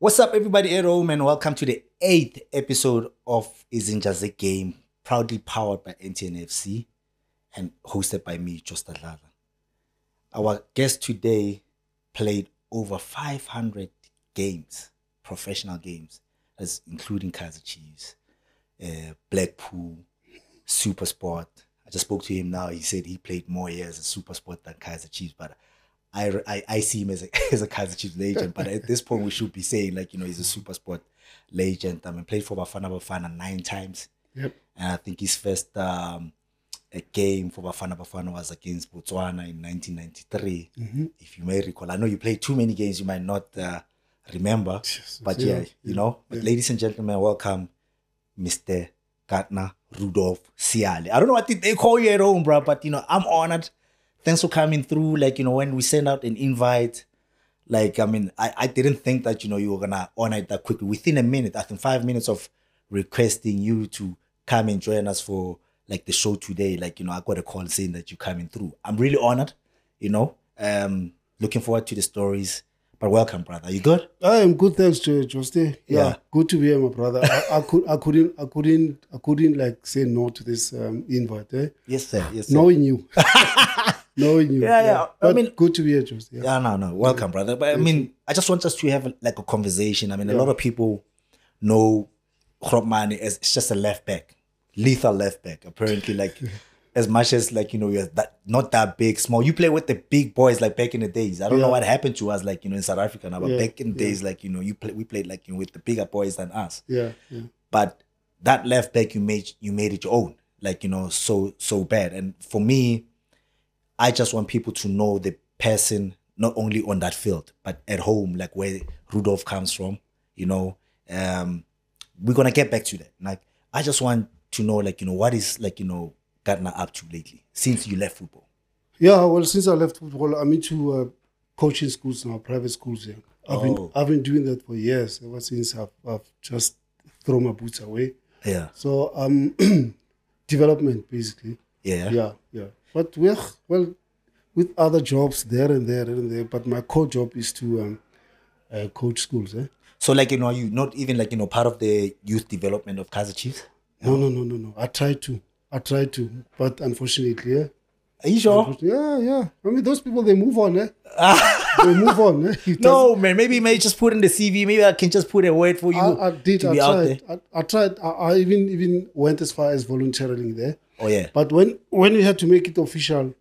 What's up, everybody at home, and welcome to the eighth episode of Izinja zeGame, proudly powered by NTNFC and hosted by me, Josta Dladla. Our guest today played over 500 games, professional games, as including Kaizer Chiefs, uh, Blackpool, Super Sport. I just spoke to him now. He said he played more years as Super Sport than Kaizer Chiefs, but I, I, I see him as a, as a Kaizer Chiefs legend. But at this point, we should be saying, like, you know, he's a Super Sport legend. I mean, played for Bafana Bafana nine times. Yep. And I think his first um, a game for Bafana Bafana was against Botswana in 1993. If you may recall, I know you played too many games, you might not uh, remember. But yeah, yeah, you know. But ladies and gentlemen, welcome, Mr. Gardner Rudolph Seale. I don't know what they call you at home, bro, but you know, I'm honored. Thanks for coming through. Like, you know, when we send out an invite, like, I mean, I, I didn't think that, you know, you were gonna honor it that quickly. Within a minute, I think five minutes of requesting you to come and join us for like the show today. Like, you know, I got a call saying that you're coming through. I'm really honored, you know. Um, looking forward to the stories. But welcome, brother. You good? I am good, thanks to Josta. Yeah, Yeah. good to be here, my brother. I, I could, I couldn't, I couldn't, I couldn't like say no to this um, invite. Eh? Yes, sir. Yes, sir. Knowing you, knowing you. Yeah, yeah. I But mean- good to be here. Yeah. Yeah, no, no. Welcome, brother. But I mean, I just want us to have like a conversation. I mean, a lot of people know Kropmani as it's just a left back, lethal left back. Apparently, like as much as like you know you're that not that big, small. You play with the big boys like back in the days. I don't know what happened to us like you know in South Africa now, but Yeah, back in the days like you know you play we played like you know with the bigger boys than us. yeah, yeah. But that left back you made you made it your own. Like you know so so bad. And for me, I just want people to know the person not only on that field but at home, like where Rudolph comes from. You know, um, we're gonna get back to that. Like, I just want to know, like, you know, what is like, you know, Gardner up to lately since you left football. Yeah, well, since I left football, I'm into uh, coaching schools now, private schools. Yeah, I've Oh. been, I've been doing that for years. Ever since I've, I've just thrown my boots away. Yeah, So, um, development basically. yeah, yeah, yeah. But we're well with other jobs there and there and there. But my core job is to um, uh, coach schools. Eh? So, like, you know, you not even like, you know, part of the youth development of Kaizer Chiefs. No, no, no, no, no. I try to, I try to, but unfortunately, yeah, Are you sure? Yeah, yeah. I mean, those people they move on. Eh? they move on. Eh? No, man. Maybe you may just put in the CV. Maybe I can just put a word for you I, I did. to I be out there. tried. I, I tried. I, I even even went as far as volunteering there. Oh yeah. But when when we had to make it official,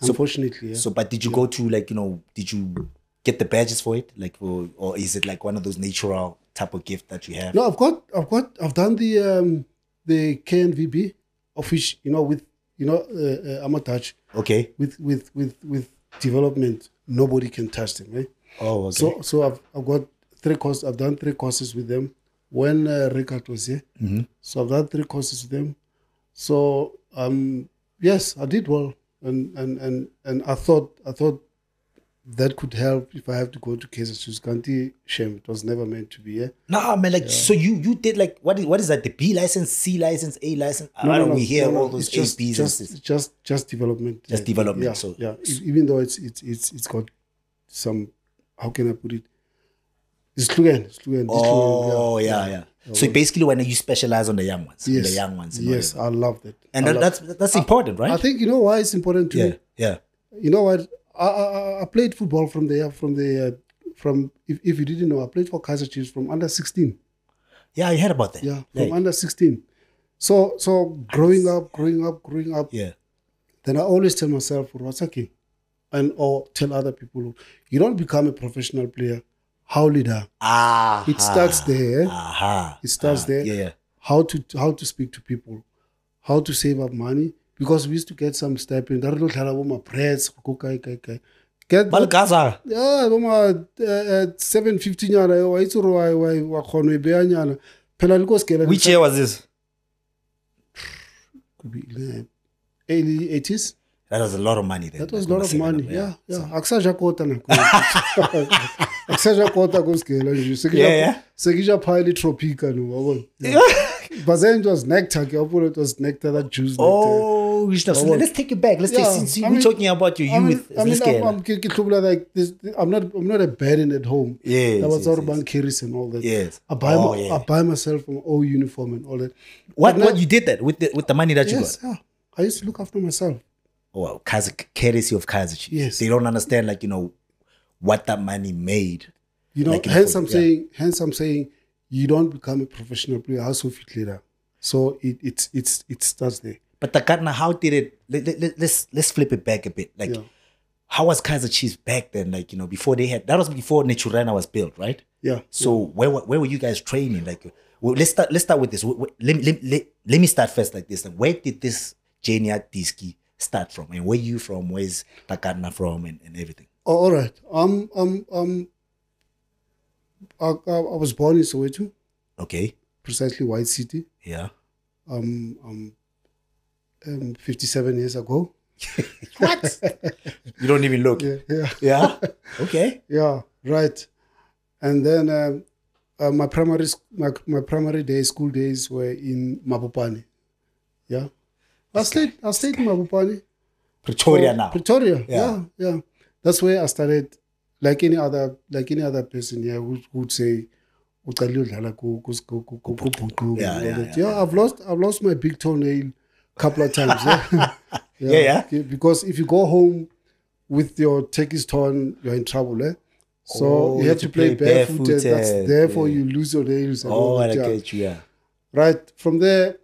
unfortunately, yeah. So, but did you go to like you know? Did you get the badges for it? Like, or, or is it like one of those natural type of gift that you have? No, I've got, I've got, I've done the um the KNVB official, you know, with you know, uh, uh, I'm a touch Okay. with with with with development. Nobody can touch them, right? Oh, okay. So so I've I've got three courses. I've done three courses with them when uh, Ricard was here. Mm-hmm. So I've done three courses with them. So um yes, I did well, and and and and I thought I thought that could help if I have to go to Kaizer. Kanti shame it was never meant to be. Yeah. no, man. Like, so you you did like what is what is that? The B license, C license, A license. Don't. we hear no, no, all those it's just, Bs just, just, just development. Just development, Yeah, so- yeah. Even though it's it's it's it's got some. How can I put it? It's fluent. It's fluent. it's fluent, Oh yeah, yeah. So basically, when you specialize on the young ones, Yes. the young ones, Yes. I love that. and that, love- that's that's important, right? I think you know why it's important to yeah, me. yeah. You know what? I, I, I played football from the from the uh, from if, if you didn't know, I played for Kaizer Chiefs from under sixteen. Yeah, I heard about that. Yeah, from Like, under sixteen. So so growing up, growing up, growing up, yeah. then I always tell myself, okay? And or tell other people, you don't become a professional player. How leader? Ah, It starts there. eh? Aha. It starts ah, there. Yeah. How to how to speak to people, how to save up money. Because we used to get some stipend. That little tlala bo ma breads, go kai kai kai. Get Balgaza. yeah, bo ma uh, seven fifty nyana. Wa itse ro wa wa khono e beya nyana. Phela le skela. Which year was this? Could be early eighties. That was a lot of money then. That was a lot of money. Yeah, yeah. Akusaja kota na. Akusaja kota kuskela nje. Sekija Yeah, yeah. sekija pile tropica no wabona. But then it was nectar. ke wabona It was nectar that juice. Oh. Now, so let's take you back. Let's take, since I we're talking about your I mean, youth. I mean, I'm, I'm, ke- ke like this. I'm not, I'm not a burden at home. Yes, that was yes, all yes. carries and all that. Yes. I buy, Oh, my, yeah. I buy myself my own uniform and all that. what, But now- what you did that with the, with the money that you Yes, got? yeah. I used to look after myself. Oh, wow. Kaizer, courtesy of Kaizer Chiefs. Yes. They don't understand, like, you know, what that money made. You know, Like hence I'm yeah. saying, hence I'm saying, you don't become a professional player. How so fit leader? So it it's it's it starts there. But Takatna, how did it? Let, let, let, let's let's flip it back a bit. Like, Yeah. how was Kaizer Chiefs back then? Like, you know, before they had that was before Naturena was built, right? Yeah. So where were- where were you guys training? Like, well, let's start. Let's start with this. Let, me- let, let, let me start first like this. Like, where did this Genia Diski start from? And where you from? Where's Takatna from? And, and everything. Oh, all right. Um um um. I, I, I was born in Soweto, Okay. precisely White City. Yeah. Um um. Um, 57 years ago. What? you don't even look. Yeah, yeah, Yeah. Okay. yeah, right. And then um, uh, my primary my, my primary day school days were in Mabopane. Yeah, I stayed I stayed in Mabopane. Pretoria For- now. Pretoria. Yeah. Yeah. yeah, That's where I started. Like any other, like any other person here who would say, Yeah, yeah, yeah. yeah. I've lost, I've lost my big toenail a couple of times. Yeah, Yeah, yeah. Because if you go home with your Turkish torn, you're in trouble. Eh? So Oh, you have to play, barefooted. That's therefore yeah. you lose your nails. And Oh, all I that, yeah. get you. Yeah. Right from there,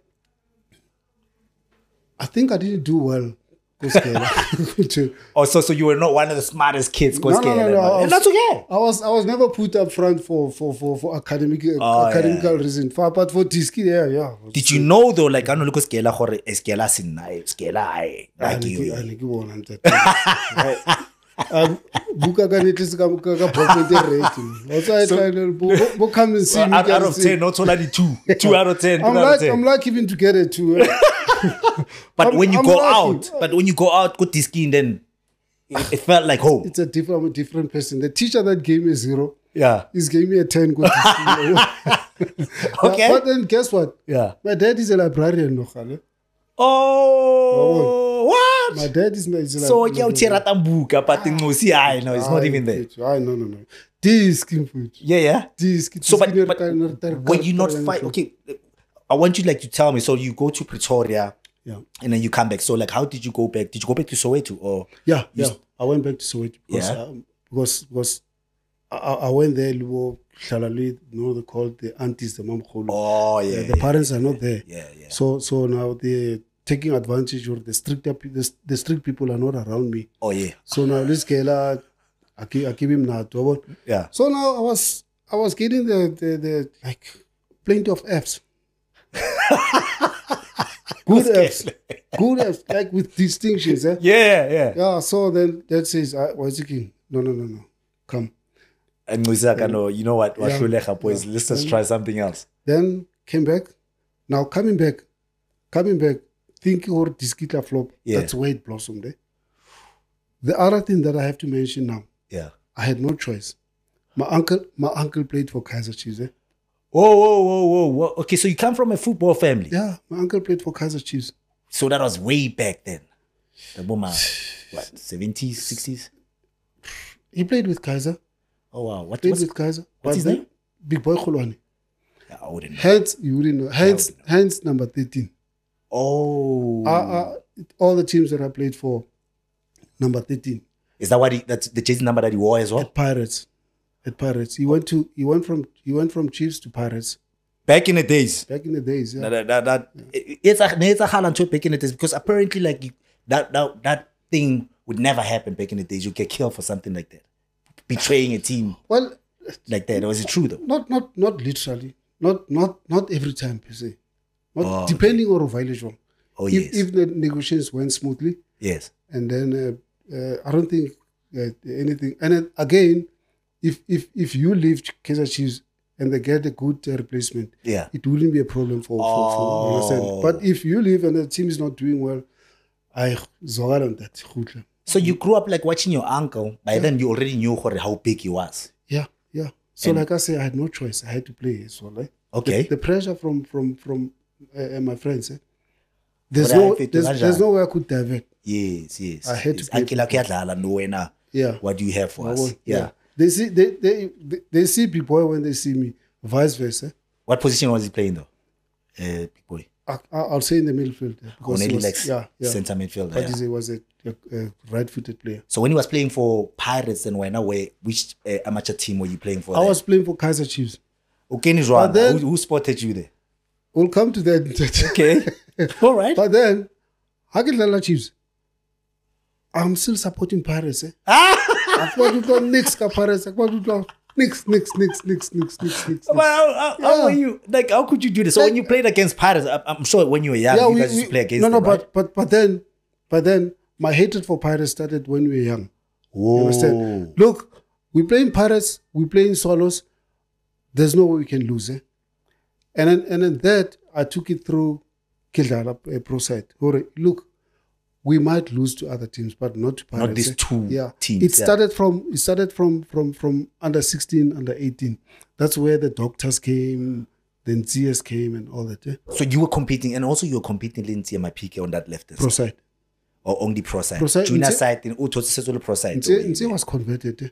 I think I didn't do well. To- Oh, so so you were not one of the smartest kids. No, no, no, no, I And was- that's okay. I was I was never put up front for for for, for academic Oh, academical reason. For, but for Diski, yeah, yeah. Did you know though, like I know, look Skela, gore eh, Skela sinna, eh, Skela I I ah, like you. Ah, buka out, ka out re of ten, not only two, two out of ten, two I'm out of like ten. I'm like even to get it too. eh. but I'm- when you I'm go lucky. out, but when you go out, go Diski, and then it, it felt like home. It's a different I'm a different person. The teacher that gave me a zero, Yeah. he's gave me a ten. Go Okay. But then guess what? Yeah. My dad is a librarian, no, Khale. Oh, what? My dad is, is a So librarian. ke o tshera tambuka, but ngosi I know it's not even there. I no no no. Food. Yeah, yeah. Disc. So, but, but were you not fight? Okay, I want you like to tell me. So you go to Pretoria, Yeah. and then you come back. So like, how did you go back? Did you go back to Soweto or? Yeah, yeah. I went back to Soweto because Yeah. um, because because I, I went there. Luo Shalali, you know they call the aunties, the mom called. Oh yeah, the parents are not there. yeah, yeah. So so now they're taking advantage or the strict the, the strict people are not around me. Oh yeah, So now this girl, I give I give him that. yeah. So now I was I was getting the the, the like plenty of Fs. Good Fs. Good Fs, like with distinctions. Eh? Yeah, yeah. Yeah, so then that says, I was thinking, no, no, no, no, come. And Ngusaka, no, you know what? Yeah. Boys. Let's just try something else. Then came back. Now coming back, coming back, thinking or Diskita flop, Yeah. that's where it blossomed. Eh? The other thing that I have to mention now, Yeah. I had no choice. My uncle, my uncle played for Kaizer Chiefs. Eh? Whoa, whoa, whoa, whoa, whoa. Okay, so you come from a football family. Yeah, my uncle played for Kaizer Chiefs. So that was way back then. The Boma, what, 70s, 60s? He played with Kaizer. Oh, wow. What, Played with Kaizer. what's his name? Big Boy Khulwane. I wouldn't know. Hence, you wouldn't know. Hence, wouldn't hence number 13. Oh. Uh, uh, all the teams that I played for, number 13. Is that what he, that's the jersey number that he wore as well? At Pirates. At Pirates. He went to he went from he went from Chiefs to Pirates Back in the days. back in the days. Yeah. That, that, that, it- it's a it's a to back in the days because apparently like that that that thing would never happen back in the days. You get killed for something like that, betraying a team Well, like that. Was it true though? not not not literally. Not not not every time per se. Not Oh, okay. depending on violation. Oh if, yes, if the negotiations went smoothly, yes. and then uh, uh, I don't think uh, anything. And again, if if if you leave Kaizer Chiefs and they get a good uh, replacement, Yeah. it wouldn't be a problem for, for, for you? Oh. But if you leave and the team is not doing well, I zogal on that. So you grew up like watching your uncle. By then you already knew how how big he was. Yeah, yeah. So And- like I say, I had no choice. I had to play as well. Eh? Okay. The pressure from from from uh, my friends. Eh? there's Kodwa no there's, kanjani? there's no way I could divert. yes yes I had to yes. Uncle akhe yadlala Yeah. what do you have for us Yabo, yeah. They see they they they, they see big boy when they see me. Vice versa. what position was he playing though uh, big boy I, I- I'll say in the midfield yeah, because he was, yeah, yeah. center midfielder But yeah. he was a, a, a right-footed player. so when he was playing for Pirates and wena where which uh, amateur team were you playing for I there? was playing for Kaiser Chiefs. okay Nizwana, then- who, who spotted you there We'll come to that. okay all right but then, Hakidlala Chiefs. I'm still supporting Pirates. Eh? ah Akwazi utlwa nix ka. Akwazi utlwa nix, nix, nix, nix, nix, nix, nix. But how, how, how were you like? How could you do this? So when you played against I- I'm sure when you were young, you guys used to play against no, no, them, right? but but but then, but then, my hatred for Pirates started when we were young. Whoa. You understand? Look, we playing Pirates, we playing Solos. There's no way we can lose, eh? And then, and then that I took it through Kildala uh, Pro side. Look, we might lose to other teams, but not to Pirates. these eh? two yeah. teams, It yeah. started from it started from from from under 16, under 18. That's where the doctors came, then CS came and all that. Eh? So you were competing, and also you were competing Lindsay and my PK on that left Pro side, side. or only pro side, Pro side, junior Nti- side, then Uto Sesolo pro side. Nse, Nse was converted. Eh?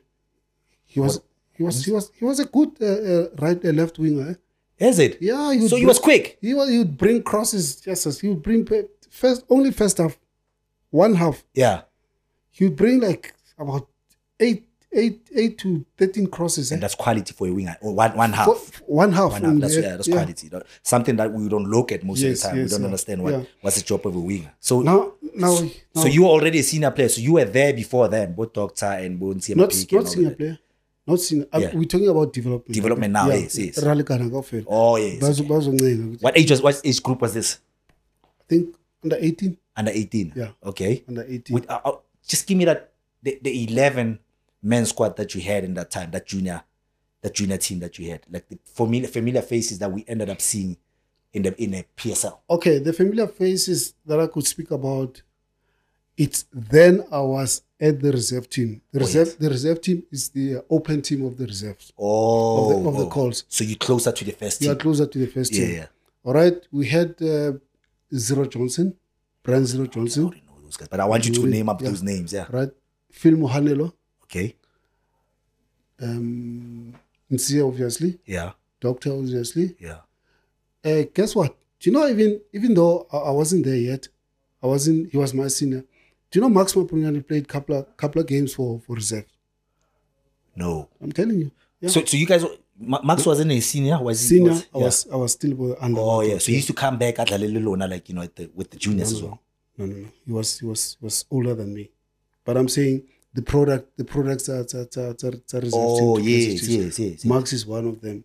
He was he was he was he was a good uh, uh, right uh, left winger. Eh? Is it? Yeah, So he was quick. He was he would bring crosses. Yes. He would bring first only first half, one half. Yeah, He would bring like about eight eight eight to thirteen crosses. Eh? and that's quality for a winger. Or one one half. For- one half. one half. That's eh? yeah, that's Yeah. quality. Something that we don't look at most Yes, of the time. yes, we don't yeah. understand what Yeah. what's the job of a winger. So Now now, now so you were already a senior player. So you were there before then, both Doctor and CMP. not not senior player. Not senior. uh, Yeah. We're talking about development. Development now, yes, yes. Kaofela. Oh yes. Ukuthi- What age was what age group was this? I think under 18. Under 18. Yeah. Okay. Under 18. With, uh, uh, just give me that the, the 11 men squad that you had in that time, that junior, that junior team that you had, like the familiar familiar faces that we ended up seeing in the in a PSL. Okay, the familiar faces that I could speak about, it's then I was at the reserve team. The reserve, the reserve team is the uh, open team of the reserves. Oh, Of the- of the oh. calls. So you're closer to the first You are closer to the first Yeah, team. yeah. All right, we had uh, Zero Johnson, Brian Zero Johnson. I already know those guys, but I want you to name up Yeah. those names. Yeah. right? Phil Mohanelo, Okay. um, Nsia, obviously, Yeah. Doctor, obviously. Yeah. Uh, guess what? Do you know even even though I, I wasn't there yet, I wasn't. He was my senior. Do you know Marks Maponyane played couple of couple of games for for reserve? No. I'm telling you. Yeah. So so you guys, Ma- Marks wasn't a senior. Was he? senior, was- I yeah. was I was still under. Oh yeah. So he used to come back at Lona, like you know, the, with the juniors as well. no, no, no. He was he was was older than me, but I'm saying the product the products are are are, are, are Oh yes, yes, yes, yes. Marks is one of them.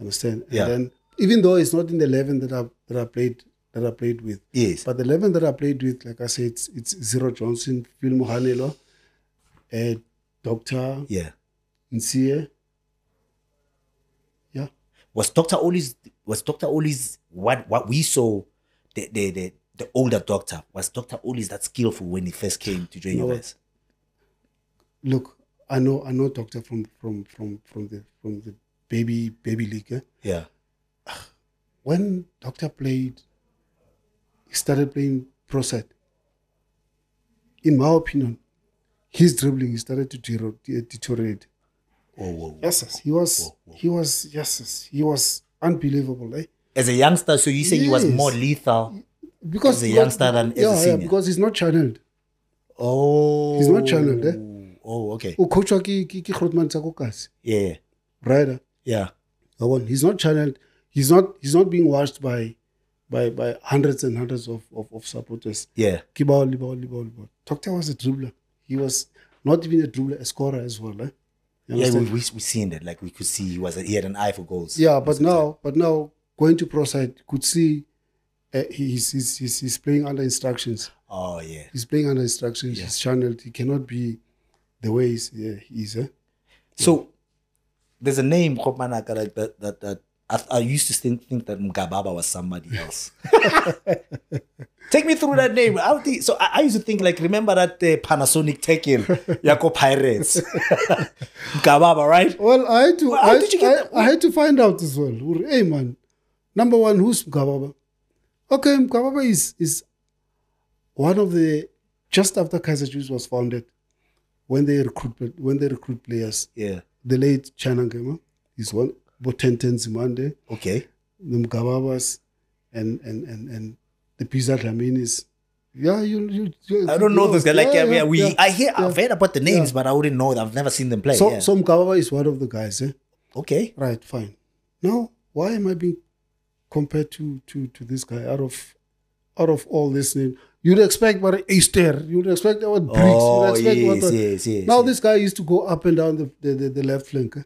Understand? And Yeah. then even though it's not in the eleven that I that I played that I played with, Yes. but the eleven that I played with, like I said, it's, it's Zero Johnson, Phil Mohanelo, uh, Doctor Yeah. Nsie. Yeah. Was Doctor Ollie's was Doctor Ollie's what what we saw the the the, the older doctor was Doctor Ollie's that skillful when he first came to join No. guys? Look, I know I know Doctor from from from from the from the baby baby league. eh? Yeah. When Doctor played, he started playing pro side. In my opinion, his dribbling he started to deteriorate- deteriorate. Oh, whoa, whoa. Yes, yes, he was he was yes, yes, he was unbelievable, eh? As a youngster, so you saying he was more lethal? Because As a because- youngster than as a yeah, yeah, because he's not channeled. Oh. He's not channeled, eh? Oh, okay. O coachwa tsa ko kasi, Yeah. right? eh? Yeah. Yabona, He's not channeled. He's not he's not being watched by by by hundreds and hundreds of of, of supporters. Yeah. Kibao, libao, libao, libao. Doctor was a dribbler. He was not even a dribbler, a scorer as well. Eh? Yeah, we, we we seen that. Like we could see he was a, he had an eye for goals. Yeah, but now, but now going to pro side, could see uh, he's, he's he's he's playing under instructions. Oh yeah. He's playing under instructions. He's channeled. He cannot be the way he's, yeah, he is. Eh? So there's a name Kopmanaka that that that I, I used to think think that Mgababa was somebody else. Take me through that name. I think, so I, I used to think like remember that uh, Panasonic taken Yako Pirates. Mgababa, right? Well, I had to. Well, I, did you get I? I had to find out as well. Hey man, number one, who's Mkababa? Okay, Mkababa is is one of the just after Kaiser Chiefs was founded, when they recruit when they recruit players, Yeah. the late China Ngema is one, Botenten Zimande, Okay. the Mgababas, and and and and the Pizza Dlaminis. Yeah, you, you, you I don't know those guys. Like yeah, yeah, we yeah. I hear. I've heard about the names, but I wouldn't know. I've never seen them play. So yeah. so Mgababa is one of the guys. Eh? okay. Right, fine. Now, why am I being compared to to to this guy out of out of all this name? You'd expect what Easter, you'd expect what Briggs, Oh, you'd expect yes, what the, yes, yes. now yes. this guy used to go up and down the, the, the, the left flank. eh?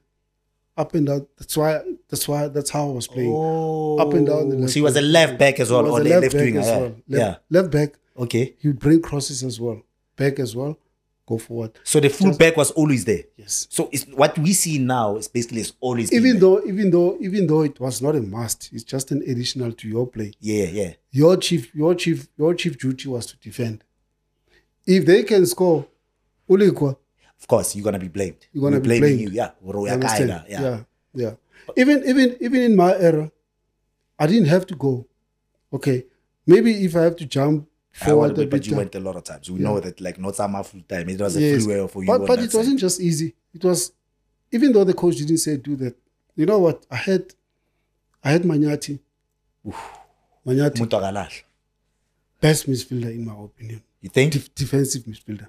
Up and down. That's why that's why that's how I was playing. Oh, up and down the oh. left So he was a left back as well, or was a the left back winger. as Yeah. well. Left, yeah. left back. Okay. He would bring crosses as well. Back as well. Go forward. So the full back was always there. Yes. So it's what we see now is basically it's always Even there. though even though even though it was not a must, it's just an additional to your play. yeah, yeah. your chief your chief your chief duty was to defend if they can score ulikwa Of course, you're gonna be blamed. You're gonna We're be blaming blamed. you. Yeah. Yeah, yeah. yeah yeah even even even in my era i didn't have to go okay maybe if i have to jump forward a bit but you uh, went a lot of times. We know that like not some full time. It was a yes. freeway for you. but but it side. wasn't just easy it was even though the coach didn't say do that you know what i had i had manyati manyati Umuntu akalahla. best midfielder in my opinion You think? Def- defensive midfielder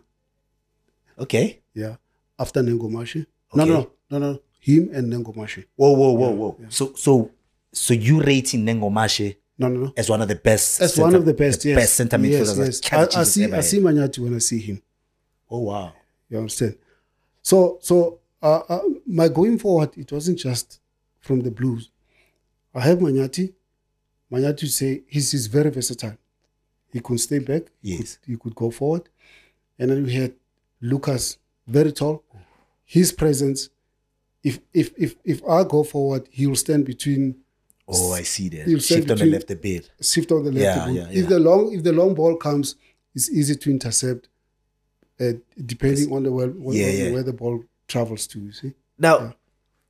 Okay. Yeah. After Nengomasha. No, Okay. no, no, no. Him and Nengomasha. Whoa, whoa, whoa, whoa. So so so you rating Nengomasha No, no, no. as one of the best That's center- one of the best. yes. best center midfielders Yes, yes. I, I see. I had. see Manyati when I see him. Oh wow. You understand? So, so uh, uh, my going forward, it wasn't just from the Blues. I have Manyati. Manyati say he's, he's very versatile. He could stay back. He Yes. could, he could go forward. And then we had Lucas, very tall. His presence. If if if if I go forward, he will stand between Oh, I see that. Shift on the left a bit. shift on the left. Yeah, a bit. yeah, If the long if the long ball comes, it's easy to intercept, uh, depending on the where, where, Yeah, yeah. where the ball travels to. You see? Now,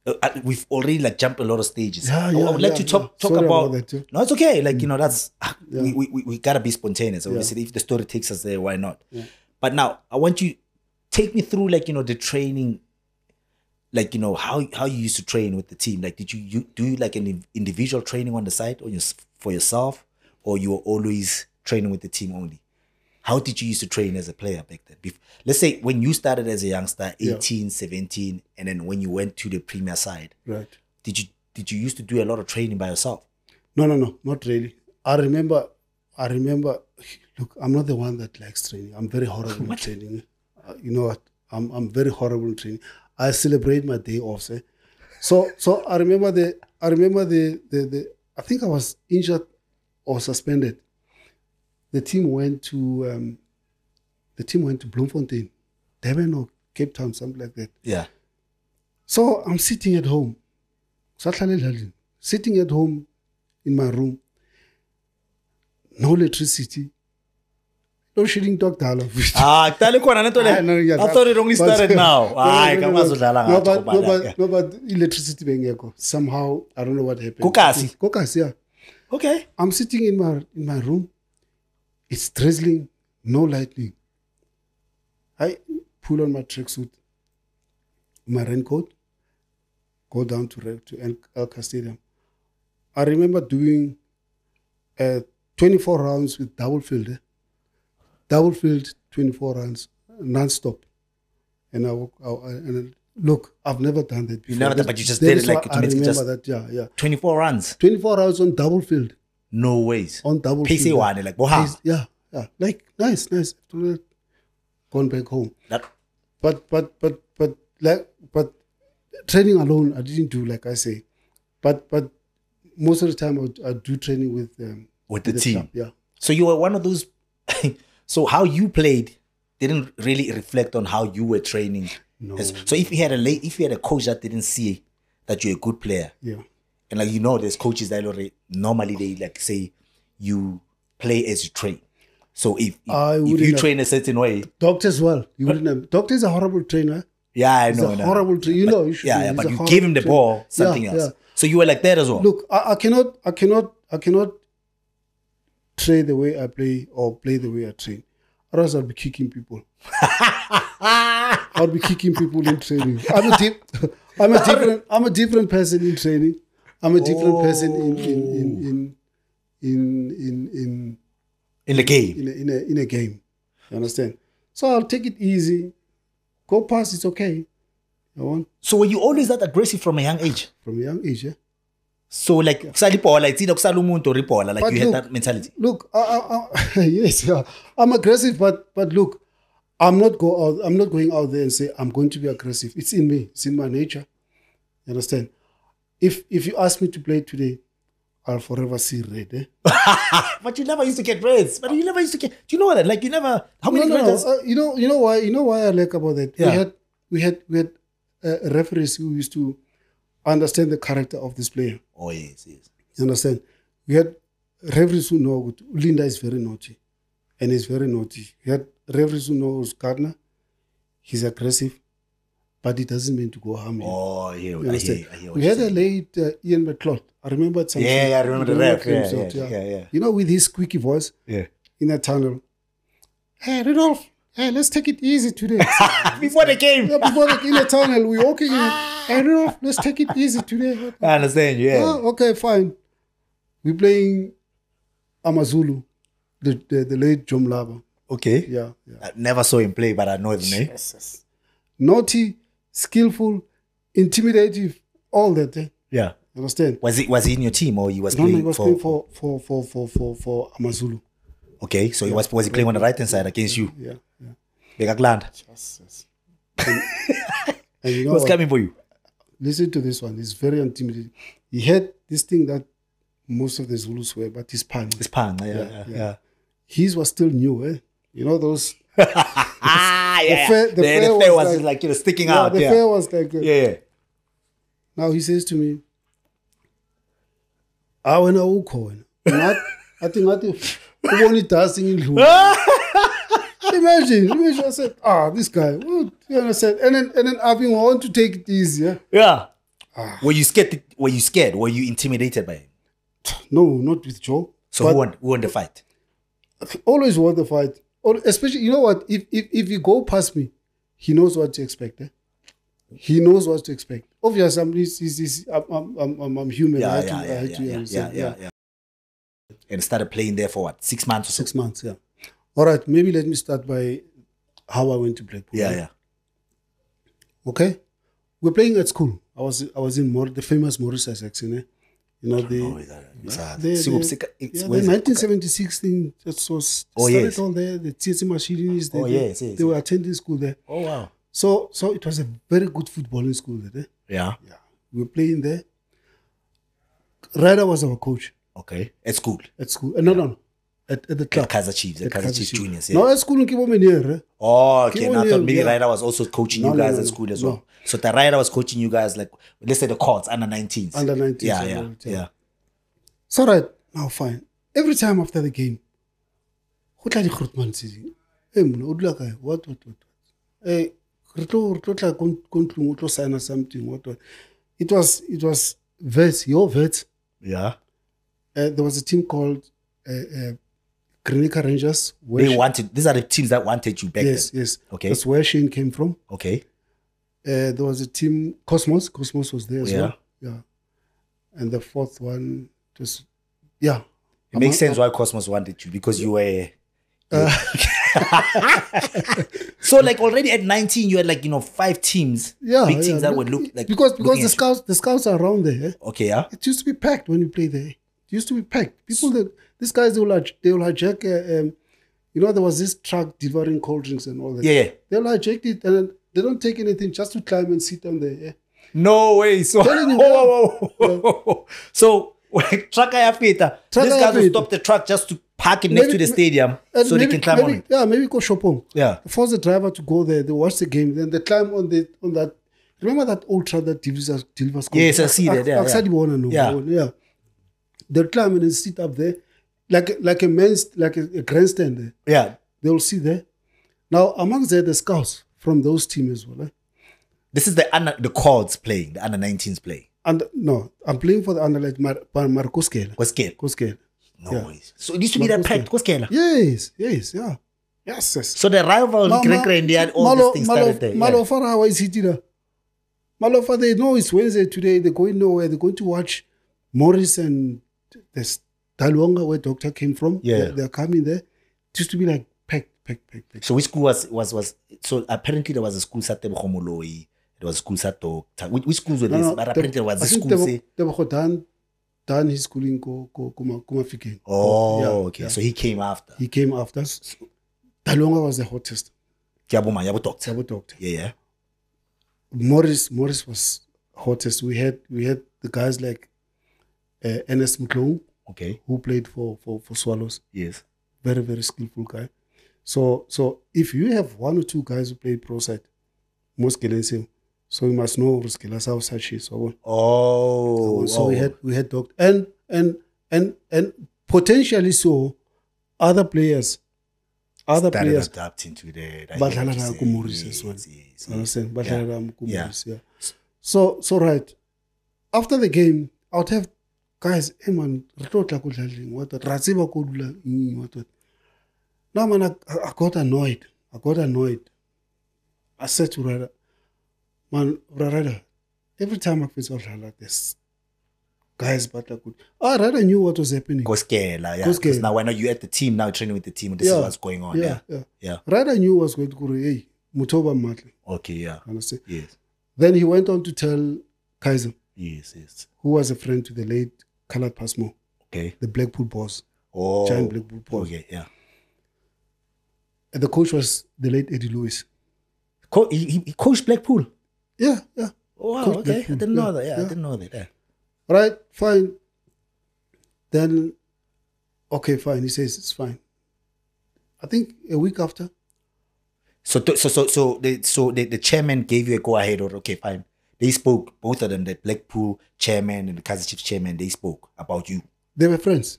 uh, uh, we've already like jumped a lot of stages. Yeah, I- I yeah, would like yeah, to talk yeah. talk Sorry about. about that, yeah. No, it's okay. Like you know, that's Yeah. we, we we- we gotta be spontaneous. Obviously, if the story takes us there, why not? But now, I want you take me through like you know the training. Like you know how how you used to train with the team. Like, did you, you do you like an individual training on the side or your, for yourself, or you were always training with the team only? How did you used to train as a player back then? Bef- Let's say when you started as a youngster, Yeah. 18, 17, and then when you went to the premier side, Right. did you did you used to do a lot of training by yourself? No, no, no, not really. I remember. I remember. Look, I'm not the one that likes training. I'm very horrible at training. Uh, you know what? I'm I'm very horrible in training. I celebrate my day off. Eh? So so I remember the I remember the the, the I think I was injured or suspended. The team went to um, the team went to Bloemfontein, Durban or Cape Town, something like that. Yeah. So I'm sitting at home. Sitting at home in my room. No electricity. No shilling dog dollar. Ah, ikhona lento I know, le. I thought it only but- started now. No, no, Hayi, no, no, but, no, but, no, but electricity bengekho. Somehow, I don't know what happened. Kukasi? Kukasi, yeah. Okay. I'm sitting in my in my room. It's drizzling, no lightning. I pull on my tracksuit, my raincoat, go down to to El- Elka Stadium. I remember doing uh, 24 rounds with double field, eh? Double field 24 rounds non-stop. And I, I, and I- look, I've never done that before. never done, but you just did it like I remember just- that. Yeah, yeah. 24 runs. 24 rounds on double field No ways. on double field. PC field. one, like, boha. Pace- Yeah, yeah. Like nice, nice. After Gone back home. That, But but but but like but training alone I didn't do like I say. But but most of the time I, I do training with um, with the team. club, Yeah. So you were one of those. so how you played didn't really reflect on how you were training. No. So if you had a late, if you had a coach that didn't see that you're a good player, Yeah. and like you know, there's coaches that already normally they like say you play as you train. So if if, if you have- train a certain way, Doctor as well. You wouldn't have. Doctor is a horrible trainer. yeah, I know, no. horrible trainer. You know. You should yeah, yeah, but you gave him the trainer. ball, Yeah, something else. yeah. So you were like that as well. Look, I, I cannot, I cannot, I cannot train the way I play or play the way I train. Otherwise, I'll be kicking people. I'll be kicking people in training. I'm a, dip, I'm a different. I'm a different person in training. I'm a different person in in in in in in in, In the game. in, a, in a in a game. You understand? So I'll take it easy. Go past. It's okay. You want So were you always that aggressive from a young age? from a young age. Yeah. So like kusala ibhola it's kusala umuntu or ibhola like But you had that mentality. Look, I, I, yes, yeah. I'm aggressive, but but look, I'm not go out. I'm not going out there and say I'm going to be aggressive. It's in me. It's in my nature. You understand? If if you ask me to play today, I'll forever see red. Eh? But you never used to get reds. But you never used to get. Do you know that? Like you never. How many no, no. reds? Uh, you know, you know why? You know why I like about that. Yeah. We had we had we had uh, referees who used to understand the character of this player. Oh yes, yes. You understand? We had Reverend good. Linda is very naughty, and he's very naughty. We had Reverend who knows Gardner. He's aggressive, but it doesn't mean to go harm him. Oh yeah, you I hear. I hear we had a saying. late uh, Ian McLeod. I remember something. Yeah, yeah, I remember the you ref. Yeah, yeah, yeah, yeah. You know, with his squeaky voice Yeah. in a tunnel. Hey, Rudolph. Hey, let's take it easy today. Before the game. yeah, before the, in the tunnel, we're walking in. And you know, let's take it easy today. I understand. Yeah. Oh, okay, fine. We're playing Amazulu, the, the, the late Jom Lava. Okay. Yeah, yeah. I never saw him play, but I know the name. Naughty, skillful, intimidative, all that. Eh? Yeah. Understand? Was he was he in your team or he was No, playing, no, he was for, playing for for for for for for Amazulu. Okay, so he was was he playing on the right hand side against you? Yeah, yeah. Begakland. Yes, yes. And, and you He know was what? coming for you. Listen to this one. It's very intimidating. He had this thing that most of the Zulus wear, but his pan. It's Pang. Yeah, yeah, Yeah, yeah. yeah. His was still new, eh? You know those. Ah, yeah. fair- the, the the fair fair was was, like- like you know sticking Yeah, out. the Yeah. fair was like. uh, yeah, yeah. Now he says to me, "I "Ah, wena ukhona." Ngathi athi ngathi ubona dancing indlu. Imagine, imagine. I said, "Ah, this guy." What? You understand? And then and then I've been want to take it easy. Yeah? Yeah. Ah. Were you scared? Were you scared? Were you intimidated by him? No, not with Joe. So who won? Who won the fight? always want the fight. Al- Especially, you know what? If if if you go past me, he knows what to expect. Eh? He knows what to expect. Obviously, I'm he's, he's, I'm, I'm, I'm, I'm, human. I Yeah, had yeah, to, I had yeah, to yeah, yeah, understand. yeah, yeah. And started playing there for what? Six months or so. Six months. Yeah. All right. Maybe let me start by how I went to Blackpool. Yeah, yeah. Okay. We're playing at school. I was I was in Mor- the famous Morris Isaacs, you know, you know the is that right? It's, uh, the, the- yeah, the where's 1976 thing that was Oh, started yes. all there. The TSC machines. They, Oh, yes, yes, They were attending school there. Oh wow. So so it was a very good footballing school there. eh? Yeah. Yeah. We were playing there. Ryder was our coach Okay. At school. at school. Uh, no, no, no. At, at the club. At Kaiser Chiefs. At, At Kaiser Kaiser Chiefs. Juniors. No, at school, in here. eh? Oh, okay. Now, I thought maybe yeah. Ryder was also coaching No, you guys no, at school as No. well. So the Ryder was coaching you guys like let's say the courts under 19s. Under 19s, Yeah, yeah, yeah. yeah. So right now, fine. Every time after the game, go tla dikgrutman tse dingwe e mona o dula kae what what what e re tlo tla ko ntlong o tlo signa something what what it was it was vets your vets Yeah. Uh, there was a team called uh, uh, Grenica Rangers where They Sh- wanted these are the teams that wanted you back yes then. yes Okay. that's where Shane came from Okay. uh, there was a team Cosmos Cosmos was there as Yeah. well yeah and the fourth one just yeah It makes sense why Cosmos wanted you because you were. Uh. so like already at 19 you had like you know five teams yeah, big teams yeah. that would look like because because the scouts the scouts are around there. okay yeah It used to be packed when you play there. It used to be packed. People that these guys they will they will hijack. Uh, um, you know there was this truck delivering cold drinks and all that. yeah, yeah. They'll hijack it and they don't take anything just to climb and sit down there. eh? no way so whoa. so truck ayafita Truck these guys will stop the truck just to park it next Maybe- to the stadium so they can climb maybe, on it Yeah, maybe go Shopong. yeah Force the driver to go there. They watch the game. Then they climb on the on that. Remember that old truck that delivers delivers. Yes, I see that, yeah, Outside yeah. the one and Yeah. They'll climb and sit up there, like like a man's like a, a grandstand there. yeah they will see there. Now, amongst there, the scouts from those teams as well. Eh? this is the under the cords playing the under 19s play And no, I'm playing for the under like Mar- Mar- Scale. was scared No Yeah. ways. So it used to be that packed. Koskela. Yes, yes, yeah. Yes, yes. So the rival Ma- Greg ma- Randy and all Malo- these things Malo- started there. yeah. Malofara, how is he there? Malofara, they know it's Wednesday today. They're going nowhere. They're going to watch Morris and this Dalwonga, where Doctor came from. Yeah. They're, they're coming there. It used to be like packed, packed, packed, packed. So which school was was was so apparently there was a school at Tebogomoloi, there was a school at Doctor. Which, which schools were No, this? no, but the- apparently there was I a think school say, Tebogo done, done his schooling ko, ko, kuma, kuma Fikeng. Oh, Yeah, okay. yeah. So he came after. He came after. us. Dalwonga was the hottest. Yabuma, Yabu Doctor. Tabo doctor. Yeah, yeah. Morris Morris was hottest. We had we had the guys like uh, Ernest Mklong, Okay. who played for, for for Swallows. Yes. Very very skillful guy. So so if you have one or two guys who play pro side, most Gelense, so you must know Ruskela South Sachi. So Oh, so we oh. had we had doctor and and and and potentially so other players other started players adapting to the I Badlala hear what na you ku say. Morris Yes, as well. yes, understand Yeah. Badlala na ku Yeah. Morris, yeah. so so right after the game i would have guys e man re tlo tla ko dlaleng wa tota ra tseba ko dula eng, wa tota now man I, I got annoyed a got annoyed i said to Rada man Rada every time i out like this guys but a good ah Rada knew what was happening Koskela, yeah. Because now when you at the team now, training with the team, this is what's going on. Yeah. yeah yeah Yeah. Rada knew was going to go hey mutoba matle Okay, yeah. understand Yes. then he went on to tell Kaiser Yes, yes. who was a friend to the late Khaled Pasmo, Okay. the Blackpool boss. Oh. Giant Blackpool boss. Okay, yeah. And the coach was the late Eddie Lewis. Co- he, he- he coached Blackpool. Yeah, yeah. Oh, wow. Coached Okay. I didn't know Yeah, that. Yeah, I didn't know that. Yeah. Right, fine. Then, okay, fine. He says it's fine. I think a week after, So, so, so, so, the, so the, the chairman gave you a go ahead, or okay, fine. They spoke, both of them, the Blackpool chairman and the Kaiser Chiefs chairman, they spoke about you. they were friends.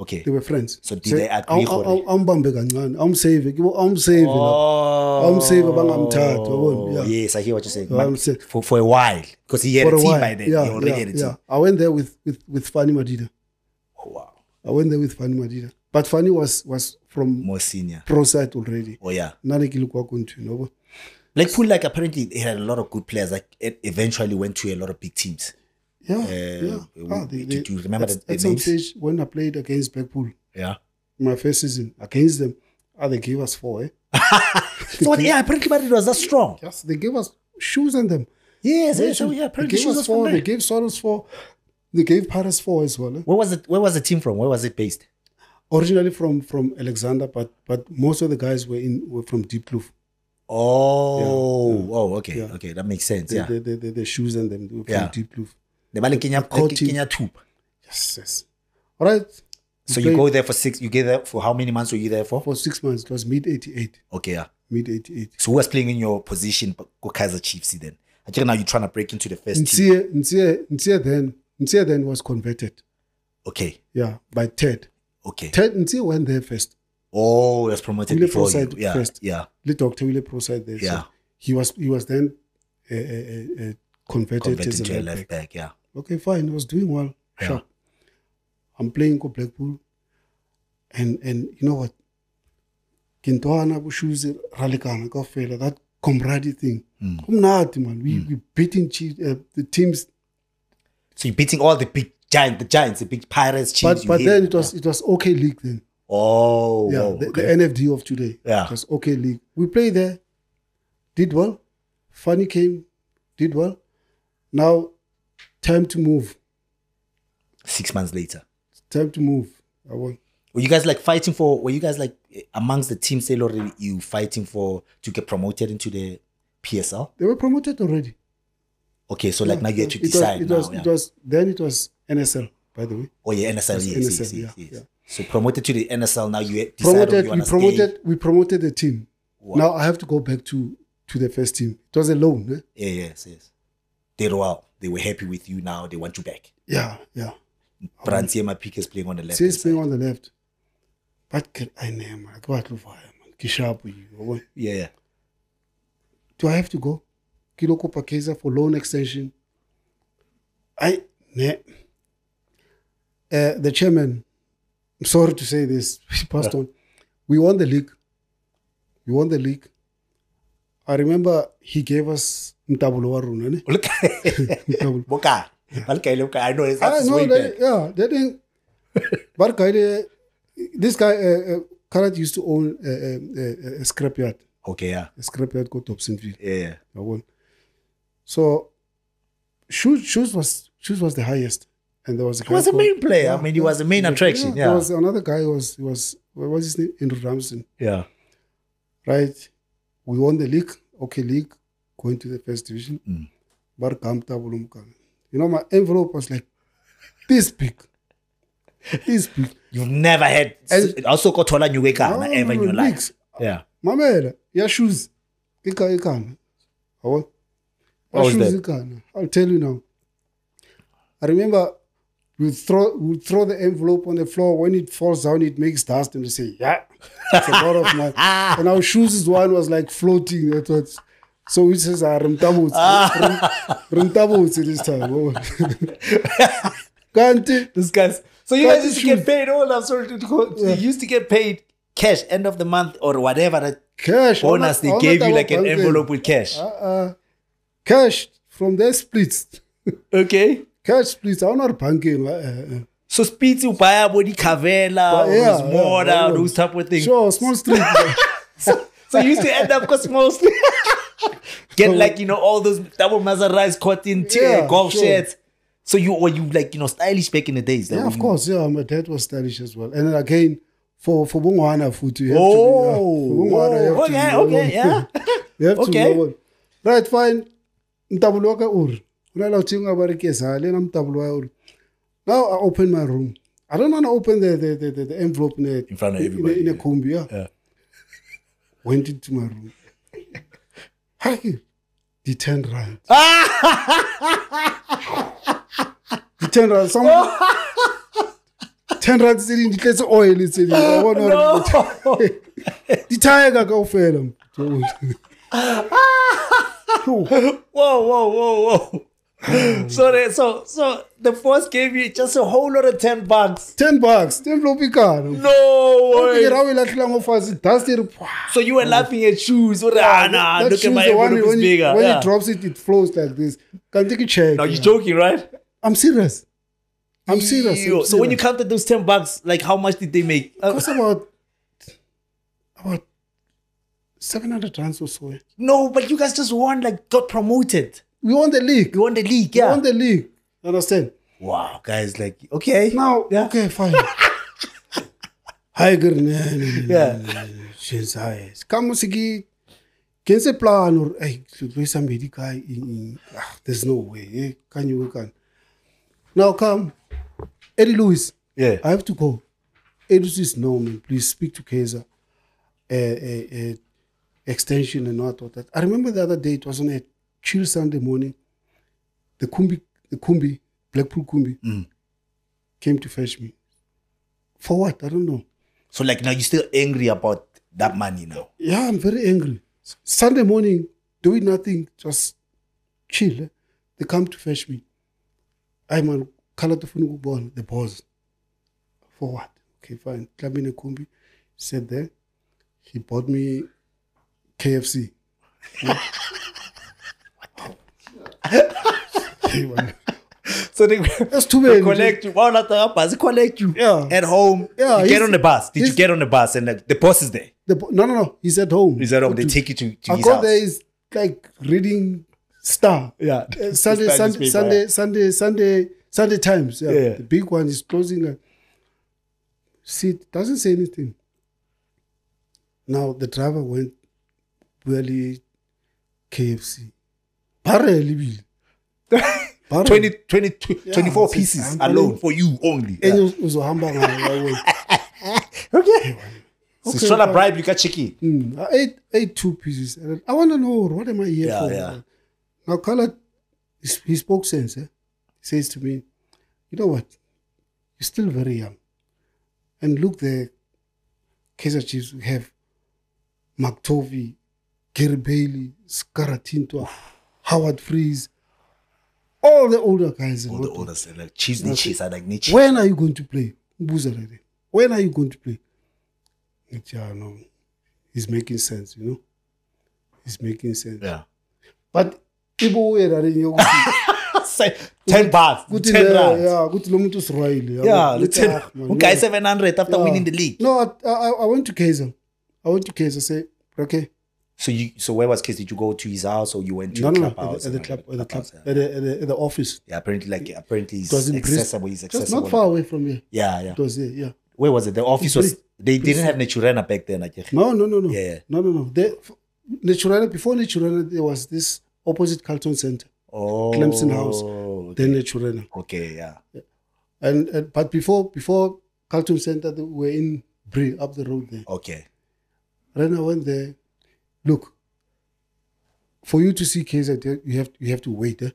Okay. They were friends. So did they agree I'm, for? I'm bambe kancane. I'm saving. I'm saving. Oh, I'm saying i'm yabona? Yeah. Yes, I hear what you're saying. Yeah, But saying- for, for a while, because he had For a a team while. by then. Yeah, he already yeah, had a team. yeah. I went there with with with Fanny Madida. Oh, wow. I went there with Fanny Madida. But Fanny was was from More senior. pro side already. Oh, yeah. Nane ke you kwa you like, apparently, they had a lot of good players. Like, it eventually went to a lot of big teams. Yeah, Uh, yeah. do- do you remember at, the- at some stage when I played against Blackpool, Yeah. my first season against them, ah, they gave us four. Eh? So, yeah, apparently, but it was that strong. Yes, they gave us shoes on them. Yes, yeah, so, yeah, they apparently, gave she was us four. They gave Soros four. They gave Paris four as well. Eh? Where was it? Where was the team from? Where was it based? Originally from from Alexandra, but but most of the guys were in were from Diepkloof. Oh, yeah. oh, okay, Yeah. okay, that makes sense. The, Yeah, the, the, the, the shoes and them okay, Yeah. Deep blue. the Bali Kenya. Kenya tube. Yes, yes. All right. So okay. you go there for six. You get there for how many months were you there for? for six months. It was mid eighty eight. Okay, yeah. Mid eighty eight. So who was playing in your position? Go Kaiser Chiefs then. I think now you're trying to break into the first Nsie, team. Nsie, Ntie then Nsie then was converted. Okay, Yeah, by Ted. okay. Ted Nsie went there first. Oh, was promoted Wille before Proside you. Yeah, first. yeah. The doctor Wile Proside there. Yeah. So he was he was then uh, uh, uh, converted, Converted as a to a left left back. back. Yeah. Okay, fine. He was doing well. Yeah. Sure. I'm playing for Blackpool. And and you know what? Kintoana Bushuze Ralikana Kofela, that camaraderie thing. Mm. Kumnati, man. We we beating uh, the teams So you're beating all the big giant, the giants, the big pirates, Chiefs. but but then it was yeah. it was okay league then. Oh, Yeah, oh, the, okay. the NFD of today. Yeah. It was okay league. We played there, did well. Fani came, did well. Now, time to move. Six months later. Time to move. I want. Were you guys like fighting for? Were you guys like amongst the teams still already you fighting for to get promoted into the PSL? They were promoted already. Okay, so like now you have to It was- decide It now. was, yeah. it was then it was NSL by the way. oh yeah, NSL, yes, yes, NSL, yes, yeah, yes. yeah. So promoted to the NSL now you Promoted. you We promoted. We promoted the team. Wow. Now I have to go back to to the first team. It was a loan. Eh? Yeah, yes, yes. They were out. They were happy with you now. They want you back. Yeah, yeah. Bransiema Peak is playing on the left. Hand playing on the left. But I know man. Go out of man. Kishapu you. Yeah, yeah. Do I have to go? Kiloko Kaizer for loan extension. I ne. Uh, the chairman, I'm sorry to say this. He passed yeah. on. We won the league. We won the league. I remember he gave us Mtabulo wa rona, ne? Look, Boka. Balka I know it's Ah, that's way that, back. yeah, that thing. But guy, uh, this guy, uh, uh, Karat used to own a, a, a, a scrapyard, Okay, yeah, a scrapyard called Topsonville. yeah, yeah. so shoes shoes was shoes was the highest and there was a He was guy a main player. I mean, he was the main attraction, yeah. there was another guy who was he was what was his name Andrew Ramsden Yeah. right we won the league okay league going to the first division Mm. but you know my envelope was like this big this big You've never had And- also got Tola Nyuweka No, ever in your life. leagues. Yeah. mamela ya shoes ika ikana yabo What was shoes that? ikana i'll tell you now i remember we throw we throw the envelope on the floor when it falls down it makes dust and we say yeah it's a lot of money and our shoes one was like floating that was so it says ah, rimtabutsi rimtabutsi this time oh. kanti This guy's so you guys used to get paid. all I'm sorry to go. You used to get paid cash end of the month or whatever that cash bonus they gave you like an envelope with cash. uh-uh. cash from their splits Okay. Cash splits awuna ri banking uh, uh. So Spitz you buy a body cavella, But or yeah, his yeah, those type of things. sure small street So you used to end up because mostly get like you know all those double Maserati cotton t- Yeah, golf sure. shirts. So you were you like you know stylish back in the days? yeah of when- course yeah my dad was stylish as well and then again for for bongwana futhi you have Oh, to be, yeah, for bongwana, you have to okay, okay, yeah. you have Okay. to know right fine mtabulo wa ka o re o na la uthi nga ba re ke sa le na mtabulo wa o now i open my room. I don't want to open the the the, the, the envelope in, a, In front of in, a, in a combi yeah. Yeah. went into my room. Hey, the 10 rand. The 10 rand some 10 rand tse ding di tletse oil tse ding wa bona hore di thaya ka kaofela so they, so so the boss gave you just a whole lot of ten bucks. 10 bucks te envelope e kana No way. ra o latlhela mo fatshe dust pwa. So you were laughing at shoes. What? Ah, nah, That look at my the one bigger. when yeah. it drops it, it flows like this. Can take a check. No, you're joking, right? I'm serious. I'm serious. Yo, I'm so when you counted those ten bucks, like how much did they make? Cost about about seven hundred rands or so. no, but you guys just won, like got promoted. We won the league. You won the league, We yeah. won the league. Understand? wow, guys, like okay. Now, Yeah. okay, fine. Hi, man. Yeah. She's high. Come, Siki. Can say plan or hey, do somebody guy ah, there's no way. Eh? Can you can? Now come, Eddie Lewis. Yeah. I have to go. Eddie Lewis is no man. Please speak to Kaizer. Uh, uh, uh, extension and what, what that. I remember the other day. It was on a chill Sunday morning. The Kumbi, the Kumbi, Blackpool Kumbi, Mm. came to fetch me. For what? I don't know. So like now you're still angry about that money now. Yeah, I'm very angry. Sunday morning, doing nothing, just chill. eh? They come to fetch me. I'm on Kalatofunu born, the boss. For what? Okay, fine. Klamine Kumbi said there. He bought me KFC. Man. So they, That's too they bad. collect you. Wow, not the collect you Yeah. at home. Yeah, you get on the bus. Did you get on the bus and like, the boss is there? The, no, no, no. He's at home. He's at home. They take you to, to I his house. there is like reading Star. Yeah. Uh, Sunday, Sunday, paper, Sunday, yeah. Sunday, Sunday, Sunday Times. Yeah. Yeah. The big one is closing. Like, see, doesn't say anything. Now the driver went really KFC. Barely, Bill. Barely. 20, 20, 24 it's- pieces I'm alone for you only. And Yeah. uzohamba ngayo. Okay. So Okay, it's trying to bribe you, got chicken. Mm, I ate, ate two pieces. And I want to know what am I here Yeah, for? yeah. Now, Khaled, he spoke sense. Eh? He says to me, You know what? You're still very young. And look, the Kaizer Chiefs we have McTovey, Gary Bailey, Scaratinto, Howard Freese, all the older guys. and All the orders, like cheese, ni cheese, I like cheese. When are you going to play? When are you going to play? Yeah, no, he's making sense, you know. It's making sense. Yeah. But nale yokuthi Say 10 bars, kuthi 10 le- rounds. yeah ukuthi lo muntu usirayile yabo. Yeah, 10 ah, man, Unguy yeah. 700 after Yeah. winning the league. No, I, I, I went to Kaizer. I went to Kaizer. Say, okay, So you so where was Kiss? Did you go to his house or you went to no, the no, no, clubhouse? at the, at the club, at the club, Clubhouse, at the, at the, at the office. Yeah, apparently like apparently It was he's in accessible. He's Just accessible. not far away from here. Yeah, yeah. It was there, yeah. Where was it? The office was they didn't have Naturena back then, I guess. No, no, no, no. Yeah, yeah. No, no, no. There, Naturena, before Naturena, there was this opposite Carlton Center, Oh Clemson House. Okay. then Naturena. okay, yeah. And, and but before before Carlton Center, they were in Brie, up the road there. Okay. Then I went there. Look, for you to see Kaizer, you have you have to wait. Eh?